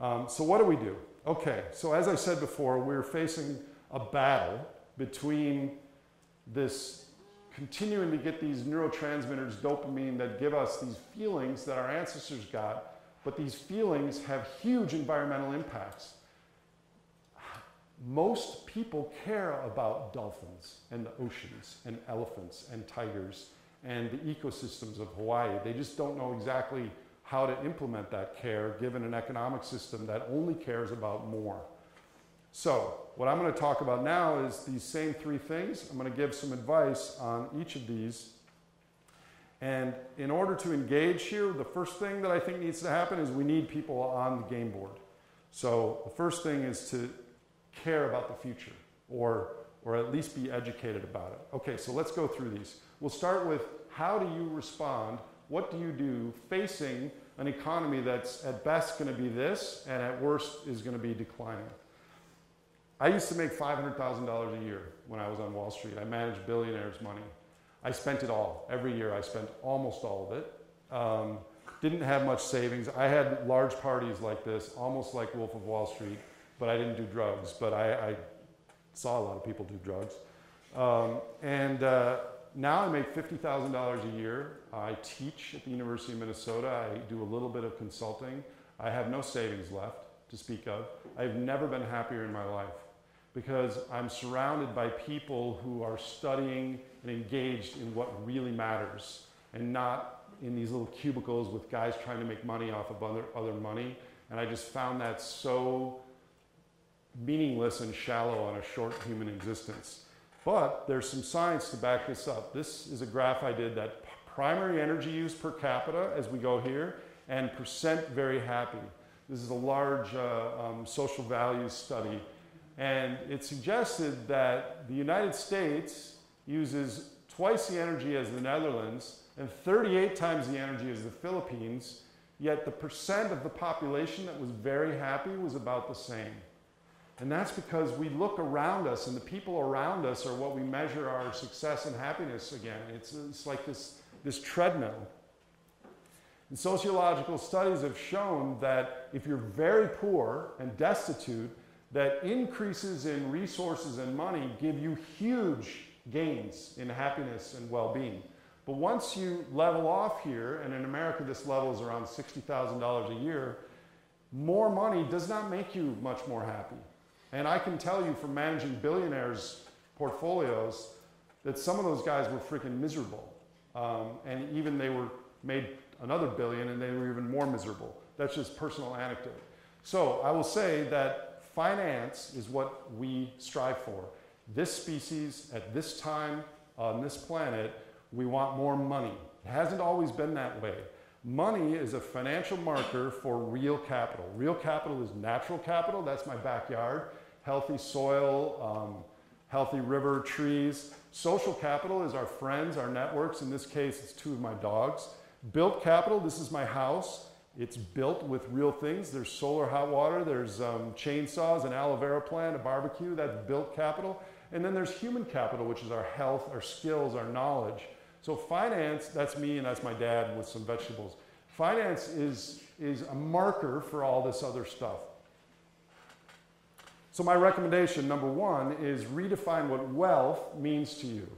Um, so, what do we do? Okay, so as I said before, we're facing a battle between this continuing to get these neurotransmitters, dopamine, that give us these feelings that our ancestors got, but these feelings have huge environmental impacts. Most people care about dolphins and the oceans and elephants and tigers and the ecosystems of Hawaii. They just don't know exactly how to implement that care given an economic system that only cares about more. So, what I'm going to talk about now is these same three things. I'm going to give some advice on each of these. And in order to engage here, the first thing that I think needs to happen is we need people on the game board. So, the first thing is to care about the future or, or at least be educated about it. Okay, so let's go through these. We'll start with how do you respond what do you do facing an economy that's at best going to be this and at worst is going to be declining? I used to make $500,000 a year when I was on Wall Street. I managed billionaires' money. I spent it all. Every year I spent almost all of it. Um, didn't have much savings. I had large parties like this, almost like Wolf of Wall Street, but I didn't do drugs. But I, I saw a lot of people do drugs. Um, and uh, now I make $50,000 a year. I teach at the University of Minnesota. I do a little bit of consulting. I have no savings left to speak of. I've never been happier in my life because I'm surrounded by people who are studying and engaged in what really matters and not in these little cubicles with guys trying to make money off of other, other money. And I just found that so meaningless and shallow on a short human existence. But there's some science to back this up. This is a graph I did that primary energy use per capita as we go here and percent very happy. This is a large uh, um, social values study. And it suggested that the United States uses twice the energy as the Netherlands and 38 times the energy as the Philippines, yet the percent of the population that was very happy was about the same. And that's because we look around us, and the people around us are what we measure our success and happiness again. It's, it's like this, this treadmill. And sociological studies have shown that if you're very poor and destitute, that increases in resources and money give you huge gains in happiness and well being. But once you level off here, and in America this level is around $60,000 a year, more money does not make you much more happy. And I can tell you from managing billionaires' portfolios that some of those guys were freaking miserable. Um, and even they were made another billion and they were even more miserable. That's just personal anecdote. So I will say that finance is what we strive for. This species, at this time on this planet, we want more money. It hasn't always been that way. Money is a financial marker for real capital. Real capital is natural capital, that's my backyard. Healthy soil, um, healthy river, trees. Social capital is our friends, our networks. In this case, it's two of my dogs. Built capital, this is my house. It's built with real things. There's solar hot water, there's um, chainsaws, an aloe vera plant, a barbecue. That's built capital. And then there's human capital, which is our health, our skills, our knowledge. So finance, that's me and that's my dad with some vegetables. Finance is, is a marker for all this other stuff. So my recommendation, number one, is redefine what wealth means to you.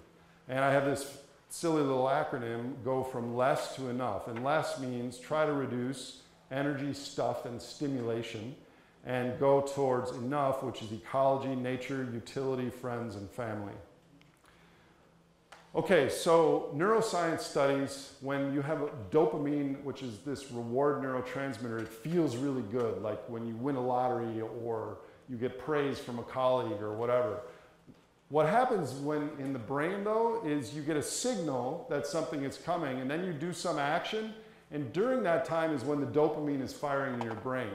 And I have this silly little acronym, go from less to enough. And less means try to reduce energy, stuff, and stimulation and go towards enough, which is ecology, nature, utility, friends, and family. Okay, so neuroscience studies when you have dopamine, which is this reward neurotransmitter, it feels really good, like when you win a lottery or you get praise from a colleague or whatever. What happens when in the brain though is you get a signal that something is coming and then you do some action and during that time is when the dopamine is firing in your brain.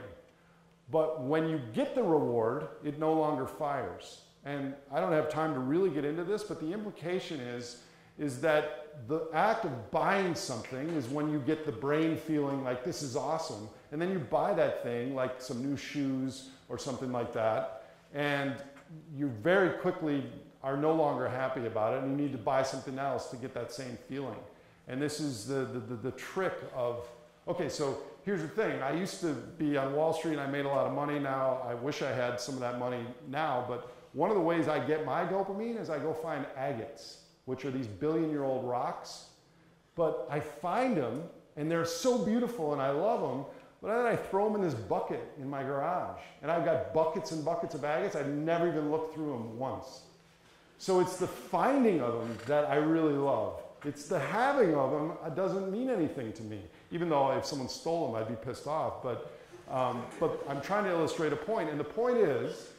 But when you get the reward, it no longer fires. And I don't have time to really get into this, but the implication is is that the act of buying something is when you get the brain feeling like this is awesome. And then you buy that thing, like some new shoes or something like that, and you very quickly are no longer happy about it, and you need to buy something else to get that same feeling. And this is the, the, the, the trick of, okay, so here's the thing. I used to be on Wall Street and I made a lot of money now. I wish I had some of that money now, but one of the ways I get my dopamine is I go find agates which are these billion year old rocks. But I find them and they're so beautiful and I love them, but then I throw them in this bucket in my garage. And I've got buckets and buckets of agates. I've never even looked through them once. So it's the finding of them that I really love. It's the having of them it doesn't mean anything to me, even though if someone stole them, I'd be pissed off. But, um, but I'm trying to illustrate a point, and the point is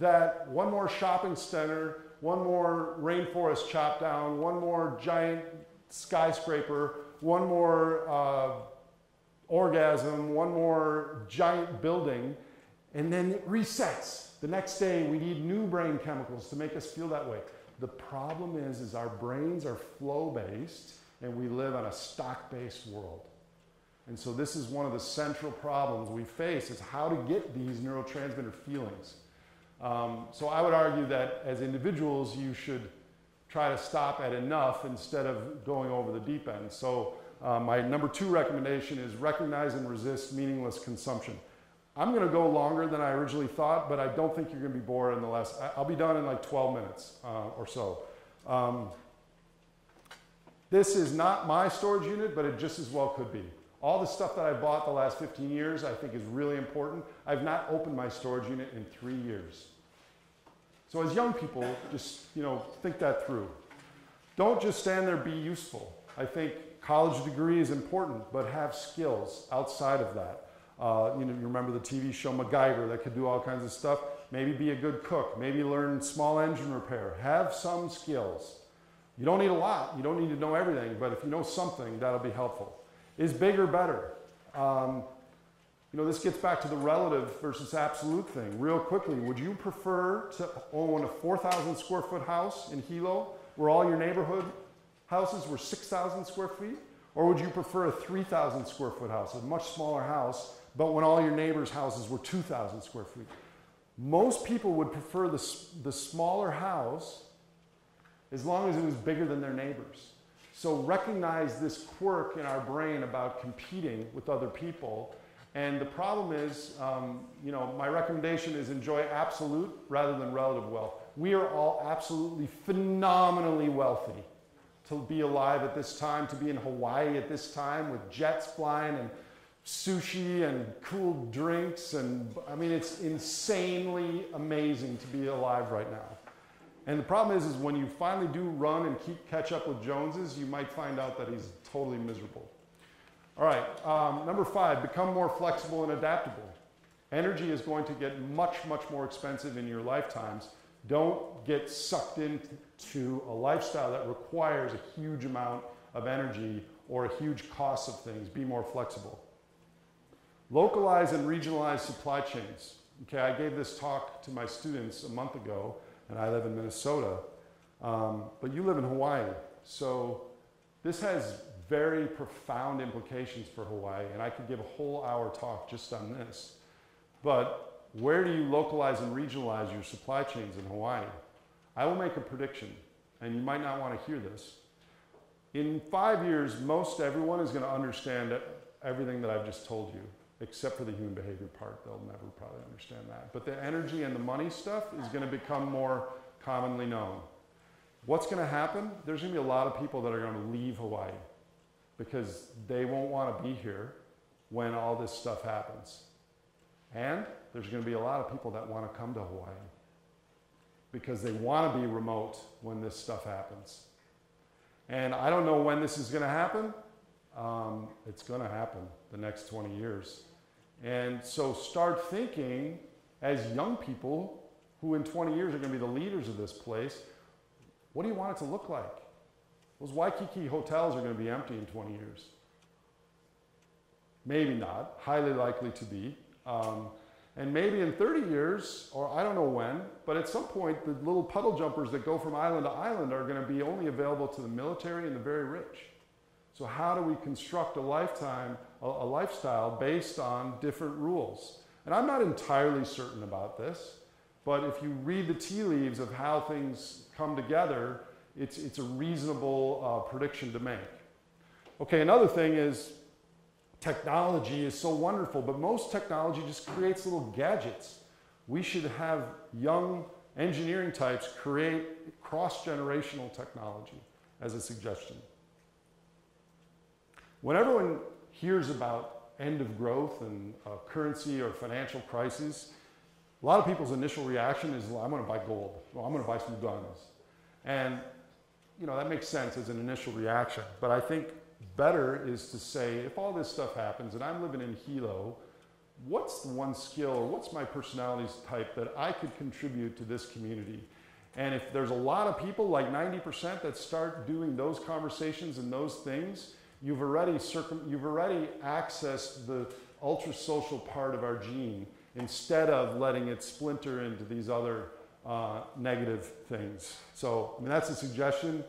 that one more shopping center one more rainforest chopped down, one more giant skyscraper, one more uh, orgasm, one more giant building, and then it resets. The next day, we need new brain chemicals to make us feel that way. The problem is, is our brains are flow-based, and we live on a stock-based world. And so this is one of the central problems we face is how to get these neurotransmitter feelings. Um, so I would argue that as individuals, you should try to stop at enough instead of going over the deep end. So uh, my number two recommendation is recognize and resist meaningless consumption. I'm going to go longer than I originally thought, but I don't think you're going to be bored in the last. I'll be done in like 12 minutes uh, or so. Um, this is not my storage unit, but it just as well could be. All the stuff that I bought the last 15 years I think is really important. I've not opened my storage unit in three years. So as young people, just you know, think that through. Don't just stand there, be useful. I think college degree is important, but have skills outside of that. Uh, you know, you remember the TV show MacGyver that could do all kinds of stuff. Maybe be a good cook. Maybe learn small engine repair. Have some skills. You don't need a lot. You don't need to know everything, but if you know something, that'll be helpful. Is bigger better? Um, you know, this gets back to the relative versus absolute thing. Real quickly, would you prefer to own a 4,000 square foot house in Hilo where all your neighborhood houses were 6,000 square feet? Or would you prefer a 3,000 square foot house, a much smaller house, but when all your neighbors' houses were 2,000 square feet? Most people would prefer the, the smaller house as long as it was bigger than their neighbors. So recognize this quirk in our brain about competing with other people and the problem is, um, you know, my recommendation is enjoy absolute rather than relative wealth. We are all absolutely phenomenally wealthy to be alive at this time, to be in Hawaii at this time with jets flying and sushi and cool drinks. And I mean, it's insanely amazing to be alive right now. And the problem is, is when you finally do run and keep catch up with Joneses, you might find out that he's totally miserable. All right, um, number five, become more flexible and adaptable. Energy is going to get much, much more expensive in your lifetimes. Don't get sucked into a lifestyle that requires a huge amount of energy or a huge cost of things. Be more flexible. Localize and regionalize supply chains. Okay, I gave this talk to my students a month ago, and I live in Minnesota, um, but you live in Hawaii. So this has very profound implications for Hawaii, and I could give a whole hour talk just on this. But where do you localize and regionalize your supply chains in Hawaii? I will make a prediction, and you might not want to hear this. In five years, most everyone is going to understand everything that I've just told you, except for the human behavior part. They'll never probably understand that. But the energy and the money stuff is going to become more commonly known. What's going to happen? There's going to be a lot of people that are going to leave Hawaii because they won't want to be here when all this stuff happens. And there's going to be a lot of people that want to come to Hawaii because they want to be remote when this stuff happens. And I don't know when this is going to happen. Um, it's going to happen the next 20 years. And so start thinking as young people who in 20 years are going to be the leaders of this place what do you want it to look like? Those Waikiki hotels are going to be empty in 20 years. Maybe not, highly likely to be. Um, and maybe in 30 years, or I don't know when, but at some point, the little puddle jumpers that go from island to island are going to be only available to the military and the very rich. So, how do we construct a lifetime, a, a lifestyle based on different rules? And I'm not entirely certain about this, but if you read the tea leaves of how things come together, it's, it's a reasonable uh, prediction to make. Okay, another thing is technology is so wonderful, but most technology just creates little gadgets. We should have young engineering types create cross generational technology as a suggestion. When everyone hears about end of growth and uh, currency or financial crisis, a lot of people's initial reaction is, well, I'm going to buy gold. Well, I'm going to buy some guns. And, you know, that makes sense as an initial reaction. But I think better is to say, if all this stuff happens and I'm living in Hilo, what's the one skill or what's my personality type that I could contribute to this community? And if there's a lot of people, like 90%, that start doing those conversations and those things, you've already, circum- you've already accessed the ultra social part of our gene instead of letting it splinter into these other uh, negative things. So, I mean, that's a suggestion.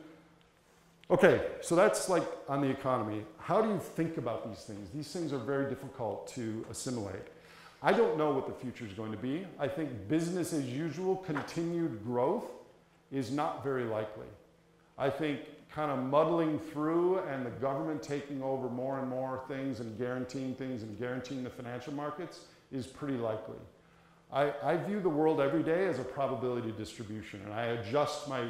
Okay, so that's like on the economy. How do you think about these things? These things are very difficult to assimilate. I don't know what the future is going to be. I think business as usual, continued growth, is not very likely. I think kind of muddling through and the government taking over more and more things and guaranteeing things and guaranteeing the financial markets is pretty likely. I, I view the world every day as a probability distribution, and I adjust my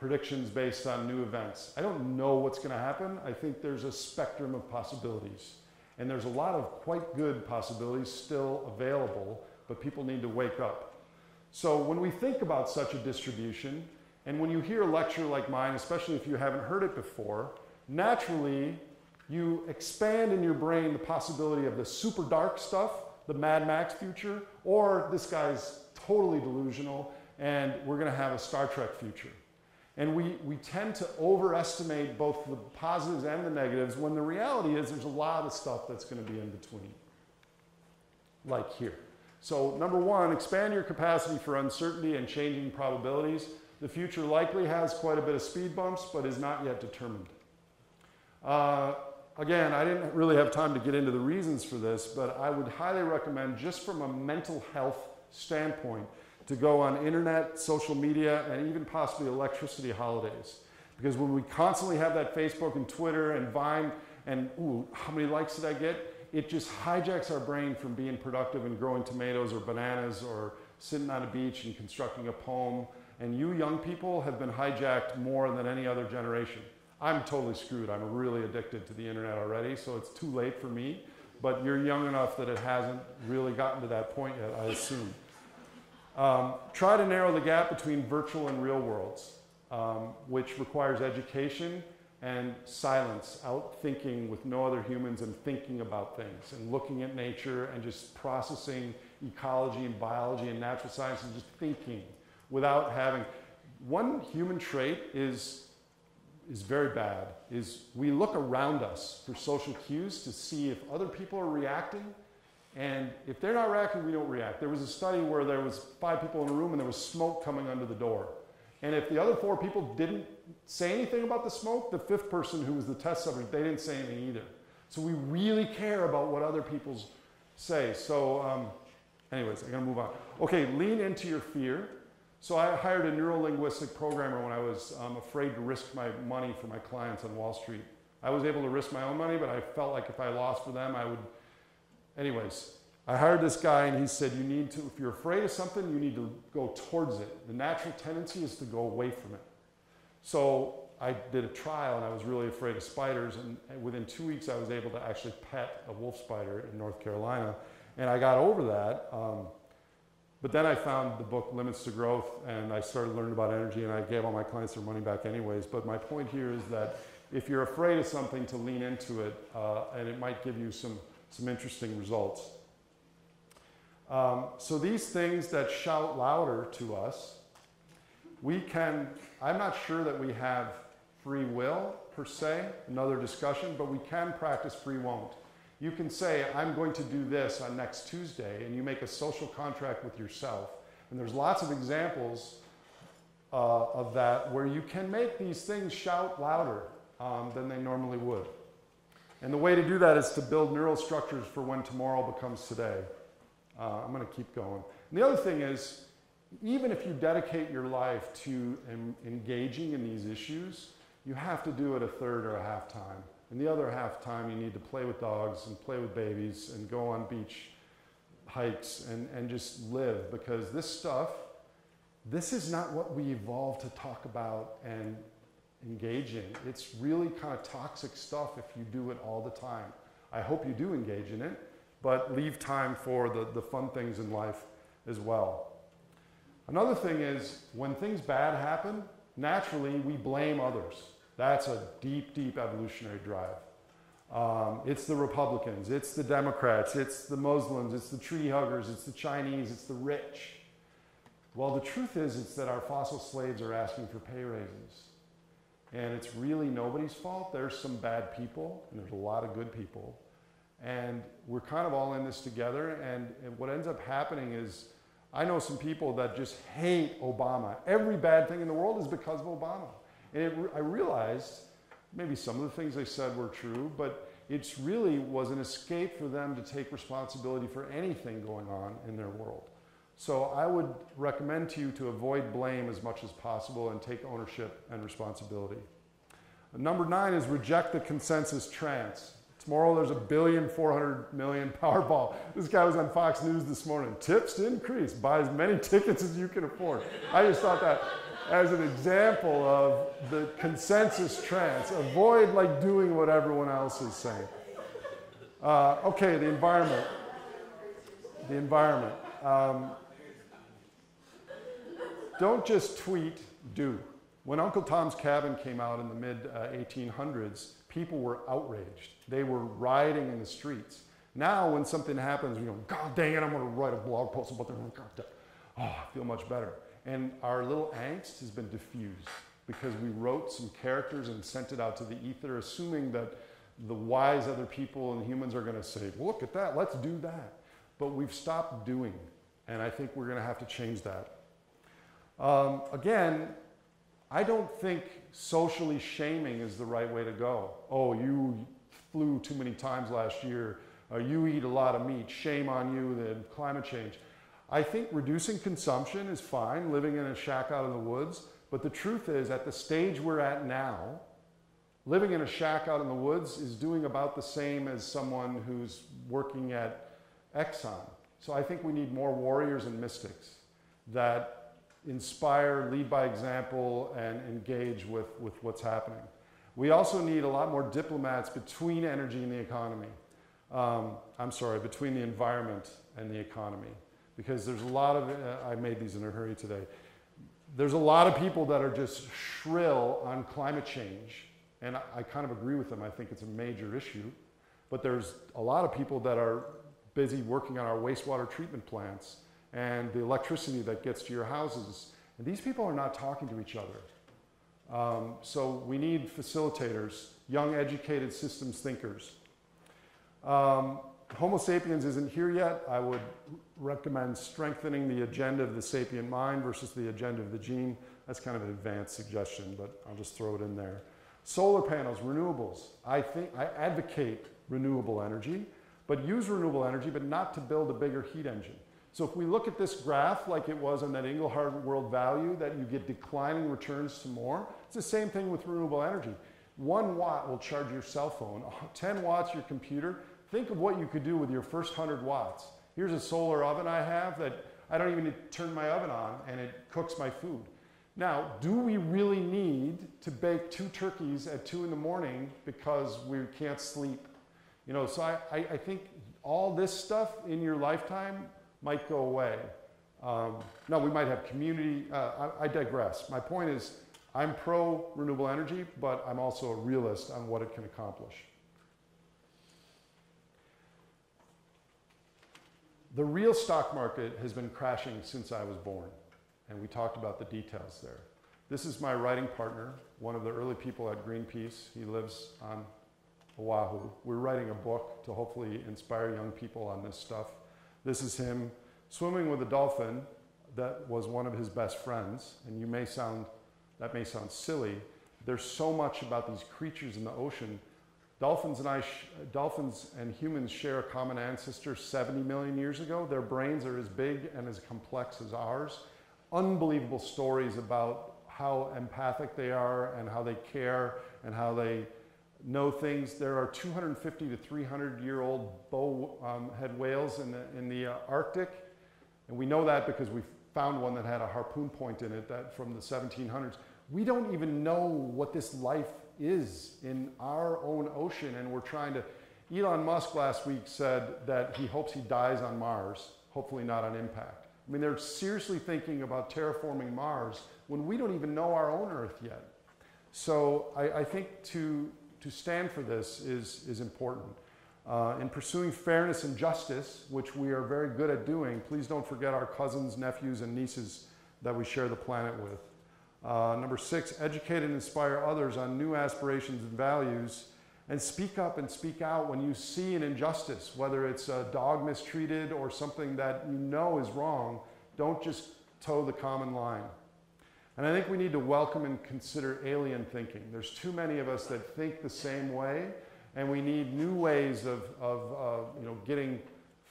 predictions based on new events. I don't know what's going to happen. I think there's a spectrum of possibilities. And there's a lot of quite good possibilities still available, but people need to wake up. So when we think about such a distribution, and when you hear a lecture like mine, especially if you haven't heard it before, naturally you expand in your brain the possibility of the super dark stuff the Mad Max future, or this guy's totally delusional and we're going to have a Star Trek future. And we, we tend to overestimate both the positives and the negatives when the reality is there's a lot of stuff that's going to be in between, like here. So, number one, expand your capacity for uncertainty and changing probabilities. The future likely has quite a bit of speed bumps, but is not yet determined. Uh, Again, I didn't really have time to get into the reasons for this, but I would highly recommend, just from a mental health standpoint, to go on internet, social media, and even possibly electricity holidays. Because when we constantly have that Facebook and Twitter and Vine, and ooh, how many likes did I get? It just hijacks our brain from being productive and growing tomatoes or bananas or sitting on a beach and constructing a poem. And you young people have been hijacked more than any other generation. I'm totally screwed. I'm really addicted to the internet already, so it's too late for me. but you're young enough that it hasn't really gotten to that point yet, I assume. Um, try to narrow the gap between virtual and real worlds, um, which requires education and silence, out thinking with no other humans and thinking about things and looking at nature and just processing ecology and biology and natural science and just thinking without having. One human trait is, is very bad, is we look around us for social cues to see if other people are reacting and if they're not reacting, we don't react. There was a study where there was five people in a room and there was smoke coming under the door. And if the other four people didn't say anything about the smoke, the fifth person who was the test subject, they didn't say anything either. So we really care about what other people say. So, um, anyways, I gotta move on. Okay, lean into your fear. So I hired a neurolinguistic programmer when I was um, afraid to risk my money for my clients on Wall Street. I was able to risk my own money, but I felt like if I lost for them, I would. Anyways, I hired this guy and he said, You need to, if you're afraid of something, you need to go towards it. The natural tendency is to go away from it. So I did a trial and I was really afraid of spiders. And within two weeks, I was able to actually pet a wolf spider in North Carolina. And I got over that. Um, but then I found the book Limits to Growth and I started learning about energy and I gave all my clients their money back anyways. But my point here is that if you're afraid of something, to lean into it uh, and it might give you some, some interesting results. Um, so these things that shout louder to us, we can, I'm not sure that we have free will per se, another discussion, but we can practice free won't. You can say, I'm going to do this on next Tuesday, and you make a social contract with yourself. And there's lots of examples uh, of that where you can make these things shout louder um, than they normally would. And the way to do that is to build neural structures for when tomorrow becomes today. Uh, I'm going to keep going. And the other thing is, even if you dedicate your life to em- engaging in these issues, you have to do it a third or a half time. And the other half time, you need to play with dogs and play with babies and go on beach hikes and, and just live because this stuff, this is not what we evolved to talk about and engage in. It's really kind of toxic stuff if you do it all the time. I hope you do engage in it, but leave time for the, the fun things in life as well. Another thing is when things bad happen, naturally we blame others. That's a deep, deep evolutionary drive. Um, it's the Republicans, it's the Democrats, it's the Muslims, it's the tree huggers, it's the Chinese, it's the rich. Well, the truth is, it's that our fossil slaves are asking for pay raises. And it's really nobody's fault. There's some bad people, and there's a lot of good people. And we're kind of all in this together. And, and what ends up happening is I know some people that just hate Obama. Every bad thing in the world is because of Obama. And it, I realized maybe some of the things they said were true, but it really was an escape for them to take responsibility for anything going on in their world. So I would recommend to you to avoid blame as much as possible and take ownership and responsibility. Number nine is reject the consensus trance. Tomorrow there's a billion, 400 million Powerball. This guy was on Fox News this morning. Tips to increase. Buy as many tickets as you can afford. I just thought that as an example of the consensus trance. Avoid like doing what everyone else is saying. Uh, okay, the environment. The environment. Um, don't just tweet, do. When Uncle Tom's Cabin came out in the mid uh, 1800s, people were outraged. They were rioting in the streets. Now, when something happens, we go, God dang it, I'm going to write a blog post about the. Oh, I feel much better. And our little angst has been diffused because we wrote some characters and sent it out to the ether, assuming that the wise other people and humans are going to say, look at that, let's do that. But we've stopped doing, and I think we're going to have to change that. Um, again, I don't think socially shaming is the right way to go. Oh, you flew too many times last year. Uh, you eat a lot of meat. Shame on you, the climate change. I think reducing consumption is fine, living in a shack out in the woods. But the truth is, at the stage we're at now, living in a shack out in the woods is doing about the same as someone who's working at Exxon. So I think we need more warriors and mystics that inspire, lead by example, and engage with, with what's happening. We also need a lot more diplomats between energy and the economy. um, I'm sorry, between the environment and the economy. Because there's a lot of, uh, I made these in a hurry today. There's a lot of people that are just shrill on climate change. And I, I kind of agree with them. I think it's a major issue. But there's a lot of people that are busy working on our wastewater treatment plants and the electricity that gets to your houses. And these people are not talking to each other. Um, so we need facilitators, young, educated systems thinkers. Um, Homo sapiens isn't here yet. I would recommend strengthening the agenda of the sapient mind versus the agenda of the gene. That's kind of an advanced suggestion, but I'll just throw it in there. Solar panels, renewables. I think I advocate renewable energy, but use renewable energy, but not to build a bigger heat engine. So if we look at this graph like it was on that Inglehart world value, that you get declining returns to more, it's the same thing with renewable energy. One watt will charge your cell phone, 10 watts your computer. Think of what you could do with your first 100 watts. Here's a solar oven I have that I don't even need to turn my oven on and it cooks my food. Now, do we really need to bake two turkeys at two in the morning because we can't sleep? You know, so I, I, I think all this stuff in your lifetime might go away. Um, no, we might have community. Uh, I, I, digress. My point is, I'm pro renewable energy, but I'm also a realist on what it can accomplish. The real stock market has been crashing since I was born, and we talked about the details there. This is my writing partner, one of the early people at Greenpeace. He lives on Oahu. We're writing a book to hopefully inspire young people on this stuff. This is him swimming with a dolphin that was one of his best friends. And you may sound, that may sound silly. There's so much about these creatures in the ocean. Dolphins and, I dolphins and humans share a common ancestor 70 million years ago. Their brains are as big and as complex as ours. Unbelievable stories about how empathic they are and how they care and how they know things. There are 250 to 300 year old bowhead um, whales in the, in the uh, Arctic. And we know that because we found one that had a harpoon point in it that from the 1700s. We don't even know what this life is in our own ocean. And we're trying to. Elon Musk last week said that he hopes he dies on Mars, hopefully not on impact. I mean, they're seriously thinking about terraforming Mars when we don't even know our own Earth yet. So I, I think to to stand for this is, is important. Uh, in pursuing fairness and justice, which we are very good at doing, please don't forget our cousins, nephews, and nieces that we share the planet with. Uh, number six, educate and inspire others on new aspirations and values, and speak up and speak out when you see an injustice, whether it's a dog mistreated or something that you know is wrong. Don't just toe the common line. And I think we need to welcome and consider alien thinking. There's too many of us that think the same way, and we need new ways of, of uh, you know, getting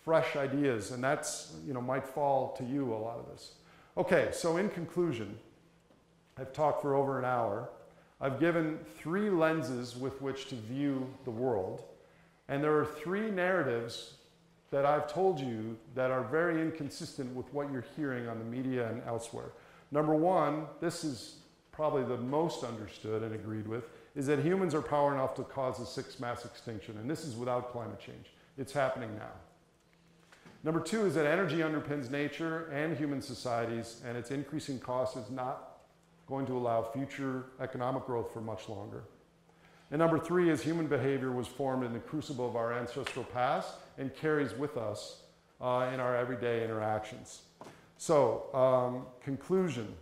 fresh ideas, and that's, you know, might fall to you, a lot of this. Okay, so in conclusion, I've talked for over an hour. I've given three lenses with which to view the world, and there are three narratives that I've told you that are very inconsistent with what you're hearing on the media and elsewhere. Number one, this is probably the most understood and agreed with, is that humans are power enough to cause a sixth mass extinction. And this is without climate change. It's happening now. Number two is that energy underpins nature and human societies, and its increasing cost is not going to allow future economic growth for much longer. And number three is human behavior was formed in the crucible of our ancestral past and carries with us uh, in our everyday interactions. So, um, conclusion.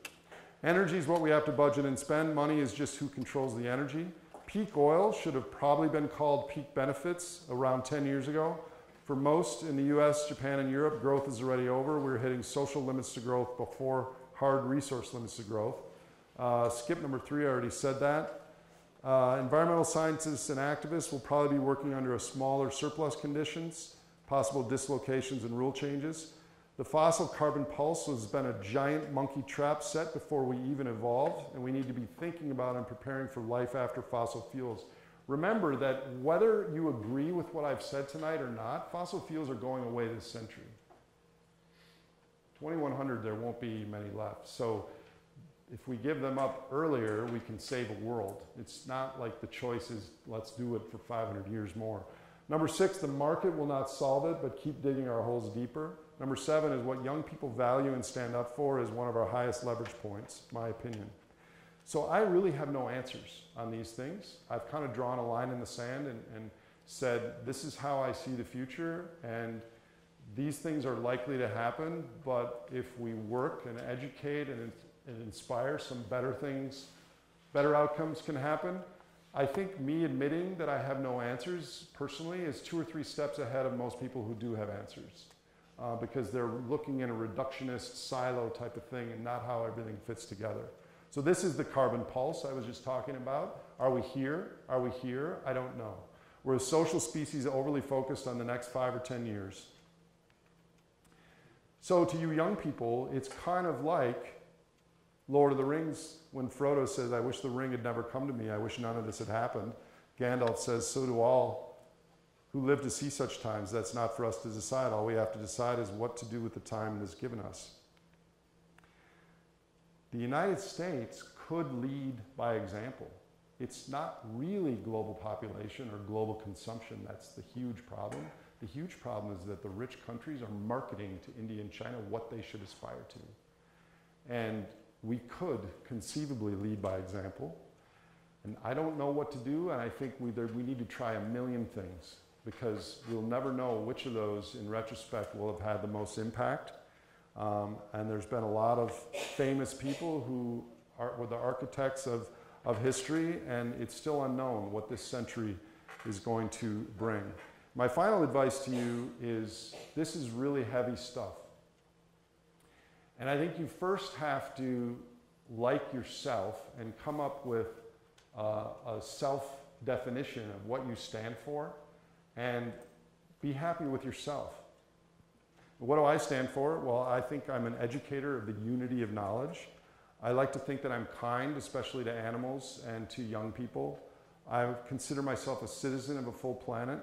Energy is what we have to budget and spend. Money is just who controls the energy. Peak oil should have probably been called peak benefits around 10 years ago. For most in the US, Japan, and Europe, growth is already over. We're hitting social limits to growth before hard resource limits to growth. Uh, skip number three, I already said that. Uh, environmental scientists and activists will probably be working under a smaller surplus conditions, possible dislocations and rule changes. The fossil carbon pulse has been a giant monkey trap set before we even evolved, and we need to be thinking about and preparing for life after fossil fuels. Remember that whether you agree with what I've said tonight or not, fossil fuels are going away this century. 2100, there won't be many left. So if we give them up earlier, we can save a world. It's not like the choice is let's do it for 500 years more. Number six, the market will not solve it, but keep digging our holes deeper. Number seven is what young people value and stand up for is one of our highest leverage points, my opinion. So I really have no answers on these things. I've kind of drawn a line in the sand and, and said, this is how I see the future, and these things are likely to happen, but if we work and educate and, and inspire, some better things, better outcomes can happen. I think me admitting that I have no answers personally is two or three steps ahead of most people who do have answers. Uh, because they're looking in a reductionist silo type of thing and not how everything fits together. So this is the carbon pulse I was just talking about. Are we here? Are we here? I don't know. We're a social species overly focused on the next five or 10 years. So to you young people, it's kind of like Lord of the Rings when Frodo says, I wish the ring had never come to me. I wish none of this had happened. Gandalf says, so do all who live to see such times. That's not for us to decide. All we have to decide is what to do with the time that is given us. The United States could lead by example. It's not really global population or global consumption that's the huge problem. The huge problem is that the rich countries are marketing to India and China what they should aspire to. And we could conceivably lead by example. And I don't know what to do, and I think we, there, we need to try a million things because we'll never know which of those, in retrospect, will have had the most impact. Um, and there's been a lot of famous people who are, were the architects of, of history, and it's still unknown what this century is going to bring. My final advice to you is this is really heavy stuff. And I think you first have to like yourself and come up with uh, a self definition of what you stand for and be happy with yourself. What do I stand for? Well, I think I'm an educator of the unity of knowledge. I like to think that I'm kind, especially to animals and to young people. I consider myself a citizen of a full planet,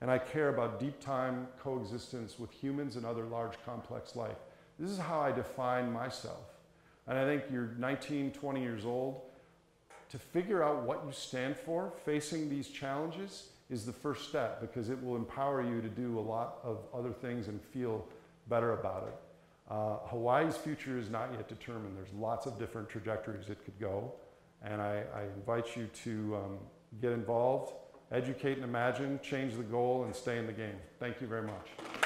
and I care about deep time coexistence with humans and other large complex life. This is how I define myself. And I think you're 19, 20 years old. To figure out what you stand for facing these challenges is the first step because it will empower you to do a lot of other things and feel better about it. Uh, Hawaii's future is not yet determined. There's lots of different trajectories it could go. And I, I invite you to um, get involved, educate and imagine, change the goal, and stay in the game. Thank you very much.